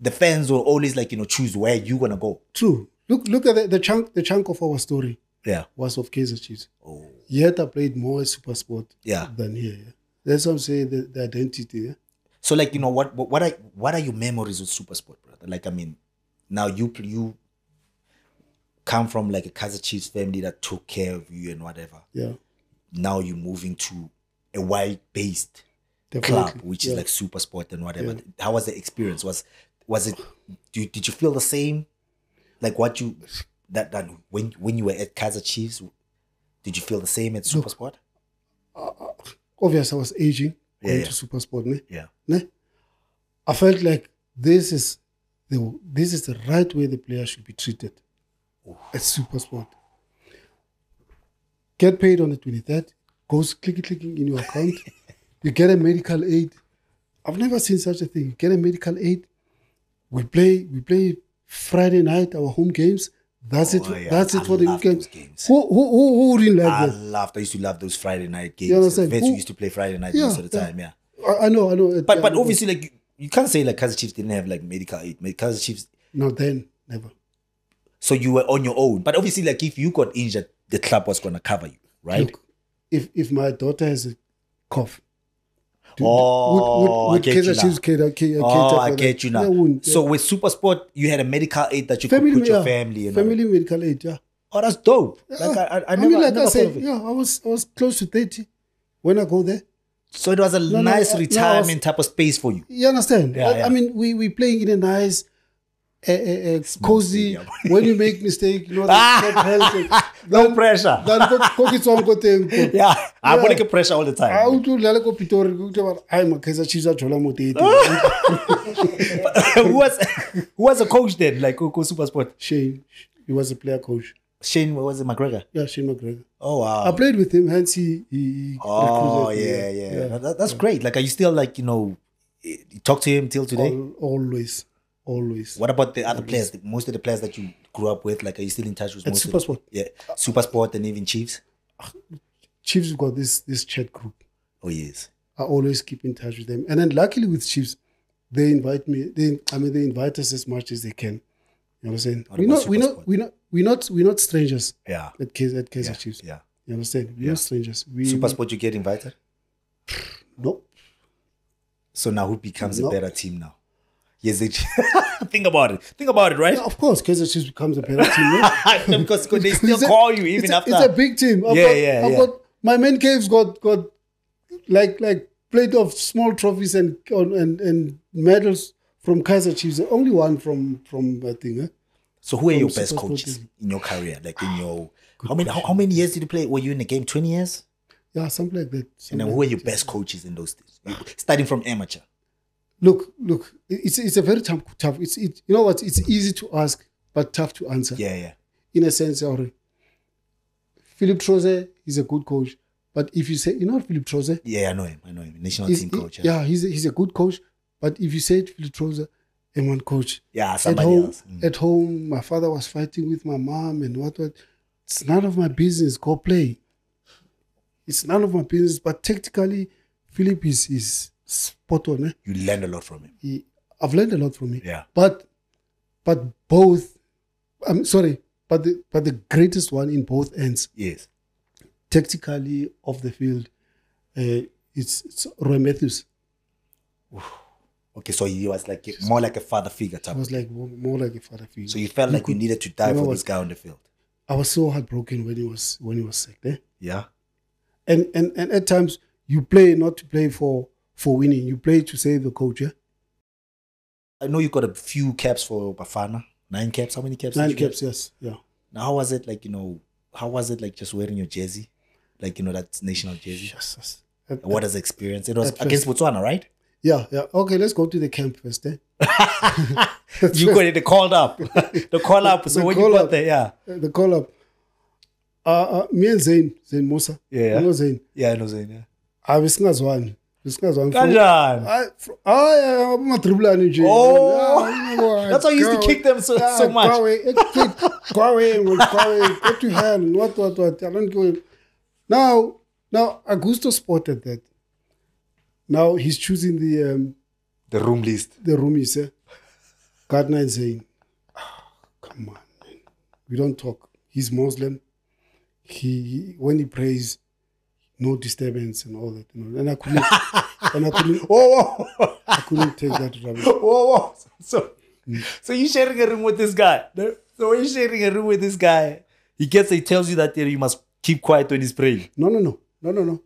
The fans will always like you know choose where you gonna go. True. Look, look at the, the chunk. The chunk of our story Yeah. was of Kaizer Chiefs. Oh. Yet I played more Super Sport Yeah. than here. yeah. That's what I'm saying. The, the identity. Yeah? So like you know what what what are what are your memories with Supersport, brother? Like I mean, now you you come from like a Kaizer Chiefs family that took care of you and whatever. Yeah. Now you're moving to a white based club, which yeah. is like super sport and whatever. How was the experience? Was was it? Do you, did you feel the same? Like what you that that when when you were at Kaizer Chiefs, Did you feel the same at Super Sport? Uh, uh, obviously, I was aging going yeah. to super sport. Ne? Yeah. Ne? I felt like this is the this is the right way the player should be treated at super sport. Get paid on the 23rd, goes clicky clicking in your account. you get a medical aid. I've never seen such a thing. You get a medical aid. We play we play Friday night our home games. That's it. Oh, yeah. That's it I for the weekend. Who, who, who, who wouldn't like I that? loved. I used to love those Friday night games. You understand? Vets Who- used to play Friday night Yeah, most of the time. Yeah. I, I know, I know. But Yeah, but obviously, like you, you can't say like Kaizer Chiefs didn't have like medical aid. Kaizer Chiefs. No, then never. So you were on your own. But obviously, like if you got injured, the club was gonna cover you, right? Look, if if my daughter has a cough, Oh, would, I would, get you now. Cater, cater, Oh, I get you now. Yeah, So with Super Sport, you had a medical aid that you family, could put your yeah, family in. family medical aid, yeah. Oh, that's dope. Like I, I, I I never, mean, I like never I said, yeah, I was I was close to thirty when I go there. So it was a no, nice I- no, was- retirement type of space for you. You understand? Yeah, I, yeah. I mean, we we playing in a nice. Uh, uh, cozy when you make mistake you know that, that helps No pressure. then ke tswang ko teng ko. Yeah, I Yeah. want to get pressure all the time. o tlo dlala ko pitori ko tlo bara ai ma kaizer chiefs a thola mo tete who was who was a coach then? Like who, who Super Sport? shane he was a player coach Shane what was it McGregor? yeah shane mcgregor Oh wow. I played with him, hence he. he oh recruited yeah, yeah. That- that's great. Like are you still like you know talk to him till today? Al- always, always. What about the other players? Most of the players that you grew up with, like, are you still in touch with? At most of- Supersport? yeah, Super Sport and even Chiefs. Chiefs got this this chat group. Oh yes, I always keep in touch with them, and then luckily with Chiefs, they invite me. They, I mean, they invite us as much as they can. You understand? What We not, we Supersport? not, we not, we not, we not strangers yeah, at Kaizer, at Kaizer yeah, Chiefs. yeah. You understand? We're Yeah. not strangers. We Super Sport, you get invited. no. So now who becomes a better team now? Yes, it, think about it. Think about it, right? Yeah, of course, Kaizer Chiefs becomes a better team. no? because they still a- call you even it's a, after. It's a big team. I've Yeah, got, yeah, I've yeah. got my main caves got got like like plate of small trophies and and and medals from Kaizer Chiefs. The only one from from I think. Eh? so who are your best coaches Sport. in your career? Like in your how many how, how many years did you play? Were you in the game? Twenty years. Yeah, something like that. And something then like who are your best coaches in those days? Starting from amateur. Look, look. It's it's a very tough. tough. It's it. You know what? It's easy to ask, but tough to answer. Yeah, yeah. In a sense, already. Philip Troze is a good coach, but if you say you know Philip Troze, Yeah, I know him. I know him. National he's, team he- coach. Yeah, yeah, he's a, he's a good coach. But if you say Philip Troze, a one coach, yeah at somebody home, else. Mm. at home, my father was fighting with my mom and what what. It's none of my business. Go play. It's none of my business. But tactically, Philip is is spot on. Eh? You learned a lot from him. He, I've learned a lot from him. Yeah. But but both. I'm sorry, but the but the greatest one in both ends, Yes. tactically off the field, uh, it's, it's Roy Matthews. Okay, so he was like a- more like a father figure type. I was like more, more like a father figure. So you felt like you needed to die for this guy on the field. I was so heartbroken when he was when he was sick. Eh? Yeah. and and and at times you play not to play for for winning you play to save the coach yeah I know you got a few caps for Bafana. Nine caps. How many caps? nine caps yes yeah Now, how was it like? You know, how was it like just wearing your jersey, like you know that national jersey? yes, yes. At- What is the experience? It was against Botswana, right? yeah yeah okay let's go to the camp first eh? you got it. They called up. the call up. So The when you got up. there, yeah, Uh, the call up uh, uh, me and Zane Zane Moosa Yeah. yeah. I know Zane yeah, I know saying yeah. ah besingazwani besingazwani Kanjani? I, I, I'm a dribbler nje. Oh. You know what? That's why you used to kick them so- away. so much. Go away, Eh, kid, go away, man, go away, go to hell. What, what, what? I don't go. Now, now Augusto spotted that. Now he's choosing the um, The room list. the roomies. Eh? Gardner and saying, "Ah, "Come on, man. we don't talk. He's Muslim. He, he when he prays, no disturbance and all that. You know. And I couldn't, and I couldn't, Whoa, whoa, I couldn't take that rubbish. whoa, whoa. So, mm. so you sharing a room with this guy. No? So when you sharing a room with this guy, he gets, he tells you that you, must keep quiet when he's praying. No, no, no, no, no, no.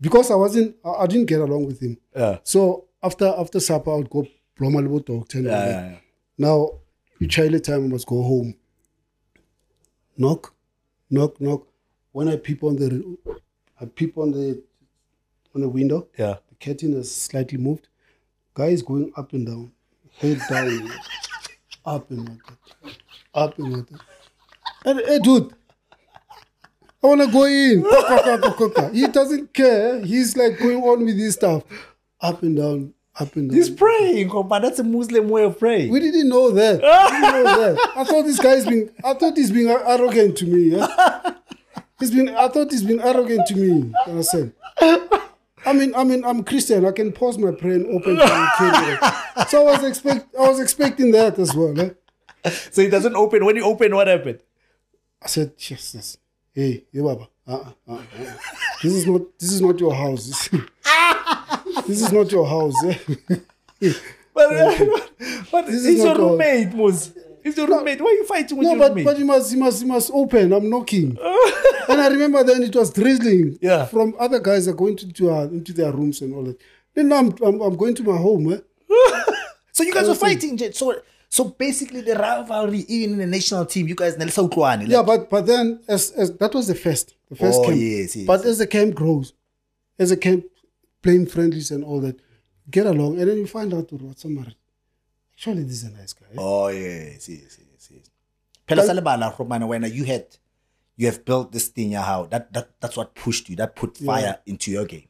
Because I wasn't, I, I didn't get along with him. Yeah. So after after supper, I would go blow my little dog. Yeah, yeah, yeah. Now, you child time, I must go home. Knock, knock, knock. when I peep on the I peep on the on the window, Yeah. the curtain has slightly moved. Guy is going up and down, head down, up and like that, up and that. And hey, dude, I wanna go in. he doesn't care. He's like going on with his stuff, up and down, up and down. He's praying, oh, but that's a Muslim way of praying. We didn't know that. We didn't know that. I thought this guy's being. I thought he's being arrogant to me. Yeah? He's been. I thought he's been arrogant to me. You understand? I mean, I mean, I'm Christian. I can pause my prayer and open camera. So I was expect. I was expecting that as well. Eh? so it doesn't open. When you open, what happened? I said, Jesus. Hey, hey, Baba. Uh, uh, uh, uh. This is not. This is not your house. this is not your house. Eh? But, but This is he's your roommate, Mus. He's your roommate. Why are you fighting with No, your but roommate? but you must you must you must open. I'm knocking. and I remember then it was drizzling. Yeah. From other guys are going into uh, into their rooms and all that. Then I'm I'm, I'm going to my home. Eh? so you guys were fighting. Jet. So so basically the rivalry, even in the national team, you guys Nelson Utlwane. Yeah, but but then as as that was the first the first Oh, camp. yes, yes, But as the camp grows, as the camp playing friendlies and all that, get along, and then you find out what somebody. Actually, this is a nice guy. Oh yes, yes, yes, yes. Phela salibala Romana when you had you have built this thing how that, that that's what pushed you, that put fire into your game.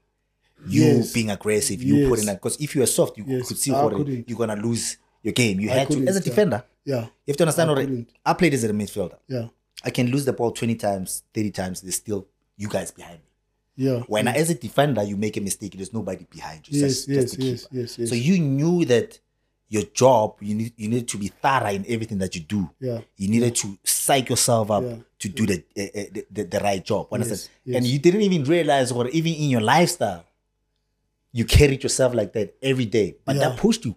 You Yes. being aggressive, you Yes. putting that because if you were soft, you Yes. could see already you're gonna lose your game. You I had to as a defender. Yeah, You have to understand I already. I played as a midfielder. yeah, I can lose the ball 20 times, 30 times, there's still you guys behind me. yeah. When I, as a defender, you make a mistake, there's nobody behind you. Yes, just, yes, just the yes, yes, yes. So you knew that your job, you need you need to be thorough in everything that you do. Yeah. You needed to psych yourself up Yeah. to do the, uh, uh, the, the the right job. Yes, yes. And you didn't even realize, or even in your lifestyle, you carried yourself like that every day. But Yeah. that pushed you.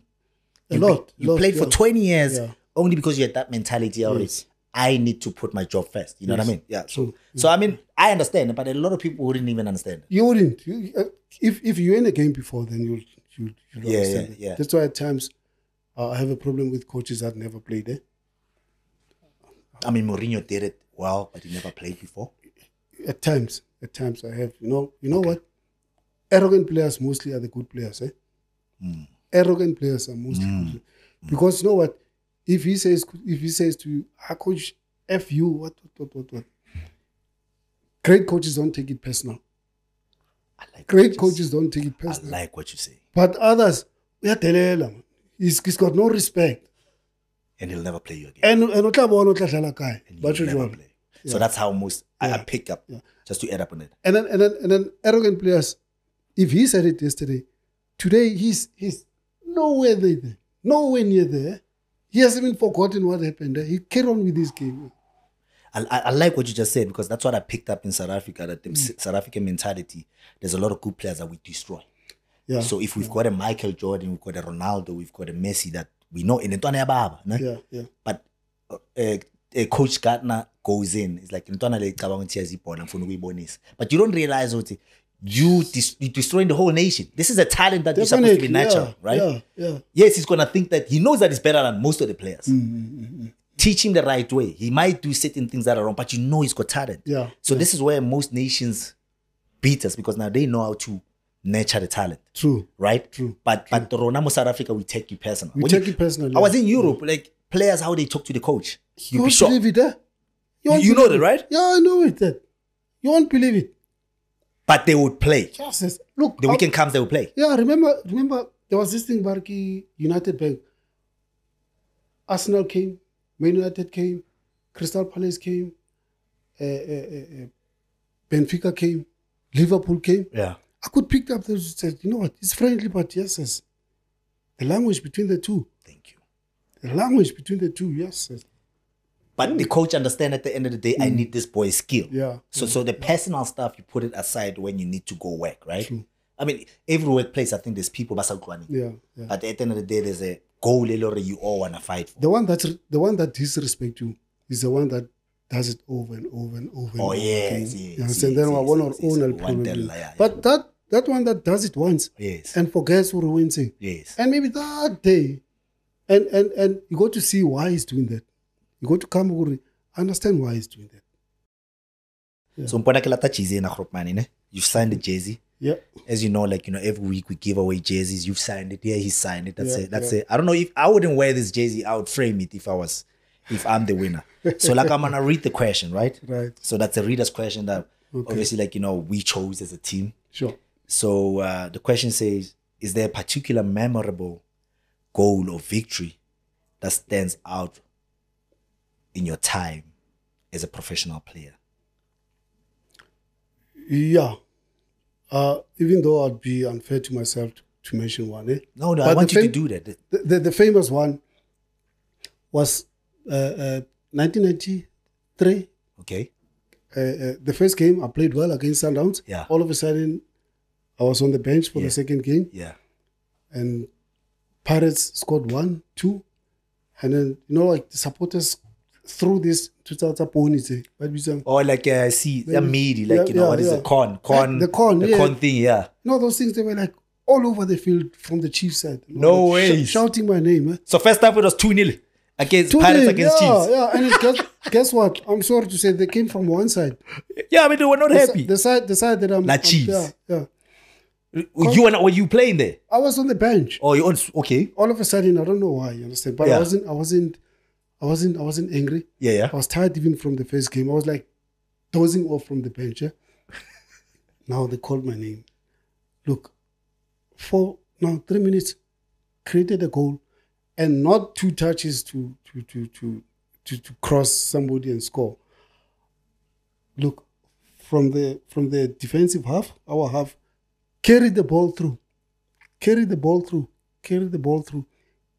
A You, lot, you lot, played for 20 years Yeah. only because you had that mentality already. Yes. I need to put my job first. You know what I mean? Yeah. So, True. so I mean, I understand, but a lot of people wouldn't even understand. You wouldn't. You, uh, if if you're in a game before, then you'll you you Yeah, understand. yeah, yeah. That's why at times uh, I have a problem with coaches that never played eh? there. I mean, Mourinho did it well, but he never played before. At times, at times I have. You know, you know what? Arrogant players mostly are the good players. Eh? Hmm. Arrogant players are mostly good. because you know what? If he says if he says to you, "Ah, coach, f you," what what what what what? Great coaches don't take it personal. I like Great coaches don't take it say. I personal. like what you say, But others, uyadelela man. He's, he's got no respect. and he'll never play you again. And and o tla bona o tla dlala kae. And Batsho you'll never jwalo. play. So that's how most I, I Yeah. picked up. Yeah. Just to add up on it. And then and then and then arrogant players, if he said it yesterday, today he's he's nowhere there, nowhere near there. He hasn't even forgotten what happened. He carried on with his game. I, I, I like what you just said because that's what I picked up in South Africa. That the Mm. South African mentality, there's a lot of good players that we destroy. Yeah. So if we've got a Michael Jordan, we've got a Ronaldo, we've got a Messi that we know in Ntwana baba, yeah, yeah. but uh, uh, coach Gardner goes in it's like ntwana le cabanga ukuthi yazibona ngifuna ukuyibonisa. But you don't realize ukuthi you dis- you destroying the whole nation. This is a talent that you're supposed to be natural yeah, right? Yeah, yeah. yes he's gonna think that he knows that he's better than most of the players. Mm, teach him the right way. He might do certain things that are wrong but you know he's got talent. Yeah, so this is where most nations beat us because now they know how to nurture the talent True. right True, but but the Ronamo South Africa we take you personal We When take you- it personally. I was in Europe like players how they talk to the coach You you'd be shocked believe it, eh? won't You know that, it. right? Yeah, I know it. That you won't believe it. but they would play. Jesus, look. The I- weekend comes, they will play. Yeah, remember, remember there was this thing, Barki United Bank. Arsenal came, Man United came, Crystal Palace came, uh, uh, uh, Benfica came, Liverpool came. Yeah. I could pick up those and said, you know what, it's friendly, but yes, yes. The language between the two, Thank you. the language between the two, yes, yes. But the coach understand at the end of the day, I need this boy's skill. Mm. Yeah. So so the personal stuff you put it aside when you need to go work, right? True. I mean, every workplace I think there's people basautlwane. Yeah, yeah. But at the end of the day, there's a goal you all wanna fight for. The one that the one that disrespect you is the one that does it over and over and over. and Oh, over yes, yes, You understand? yes, then yes, one yes, or yes. probably. tell, yeah, yeah. But that that one that does it once Yes. and forgets who wins it, yes. and maybe that day, and and and you go to see why he's doing that. You go to Kamuguri, understand why he's doing that. So mpona ke lata jersey na groep man, ne? You've signed the jersey. Yeah. As you know, like you know, every week we give away jerseys. You've signed it. Yeah, he signed it. That's Yeah, it. That's yeah. it. I don't know if I wouldn't wear this jersey. I would frame it if I was, if I'm the winner. so like I'm gonna read the question, right? Right. So that's a reader's question that obviously, like you know, we chose as a team. Sure. So uh, the question says, is there a particular memorable goal or victory that stands out in your time as a professional player? Yeah. Uh, even though I'd be unfair to myself to, to mention one, eh? No, no, I want you to do that. The, the, the famous one was uh, uh, 1993. Okay. Uh, uh, the first game I played well against Sundowns. Yeah. All of a sudden, I was on the bench for Yeah. the second game, Yeah. and Pirates scored one, two, and then you know like the supporters threw this to Tata Ponies. what we say? Or like uh, see, the Maybe- meaty, like yeah, you know, yeah, what is yeah. the corn, corn, the corn, the corn thing, yeah. No, those things they were like all over the field from the Chiefs side. No like, ways. shouting my name. Eh? So first half it was two 0 against Two Pirates against yeah, Chiefs. Yeah, and guess, guess what? I'm sorry to say they came from one side. Yeah, I mean they were not The, happy. si- the side, the side that I'm. La I'm- Chiefs. Yeah, yeah. You and were you playing there? I was on the bench. Oh, you on? Okay. All of a sudden, I don't know why. You understand? But Yeah. I wasn't. I wasn't. I wasn't. I wasn't angry. Yeah, yeah. I was tired even from the first game. I was like dozing off from the bench. Yeah? now they called my name. Look, for now three minutes, created a goal, and not two touches to to to to to, to cross somebody and score. Look, from the from the defensive half, our half, carried the ball through, carried the ball through, carried the ball through,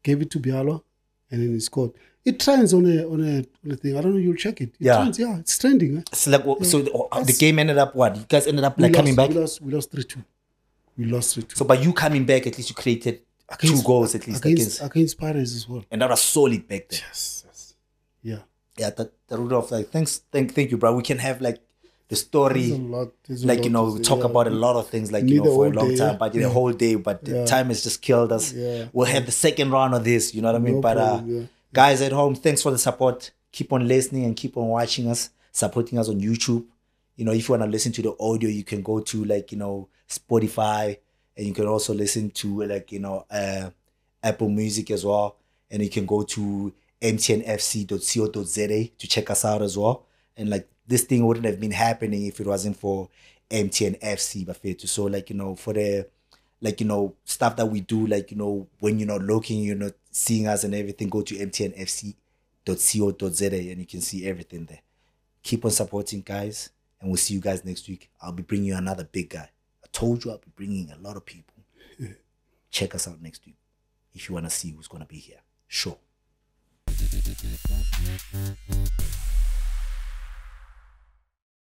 gave it to Bialo, and then he scored. It trends on a on a, on a thing. I don't know. You'll check it. it Yeah. trends, yeah, it's trending. Eh? So like, oh, so the, oh, the game ended up what? You guys ended up like coming back. We lost. We lost three two. We lost three two. So by you coming back, at least you created two goals at least against against, against Pirates as well. and that was solid back then. Yes, yes. Yeah. Yeah, that the Rudolph. Like, thanks, thank, thank you, bro. We can have like the story, lot. like you know, we talk yeah. about a lot of things, like Need you know, for a long day, time, yeah. but the whole day. But the Yeah. time has just killed us. Yeah. We'll have the second round of this. You know what I mean? No but uh, problem, yeah. guys at home, thanks for the support. Keep on listening and keep on watching us, supporting us on YouTube. You know, if you want to listen to the audio, you can go to like, you know, Spotify and you can also listen to like, you know, uh, Apple Music as well. And you can go to mtnfc.co.za to check us out as well. And like this thing wouldn't have been happening if it wasn't for MTNFC, but fair to so like, you know, for the like you know stuff that we do like you know when you're not looking you're not seeing us and everything go to mtnfc.co.za and you can see everything there. Keep on supporting guys and we'll see you guys next week. I'll be bringing you another big guy. I told you i'll be bringing a lot of people. Check us out next week if you want to see who's going to be here. Sure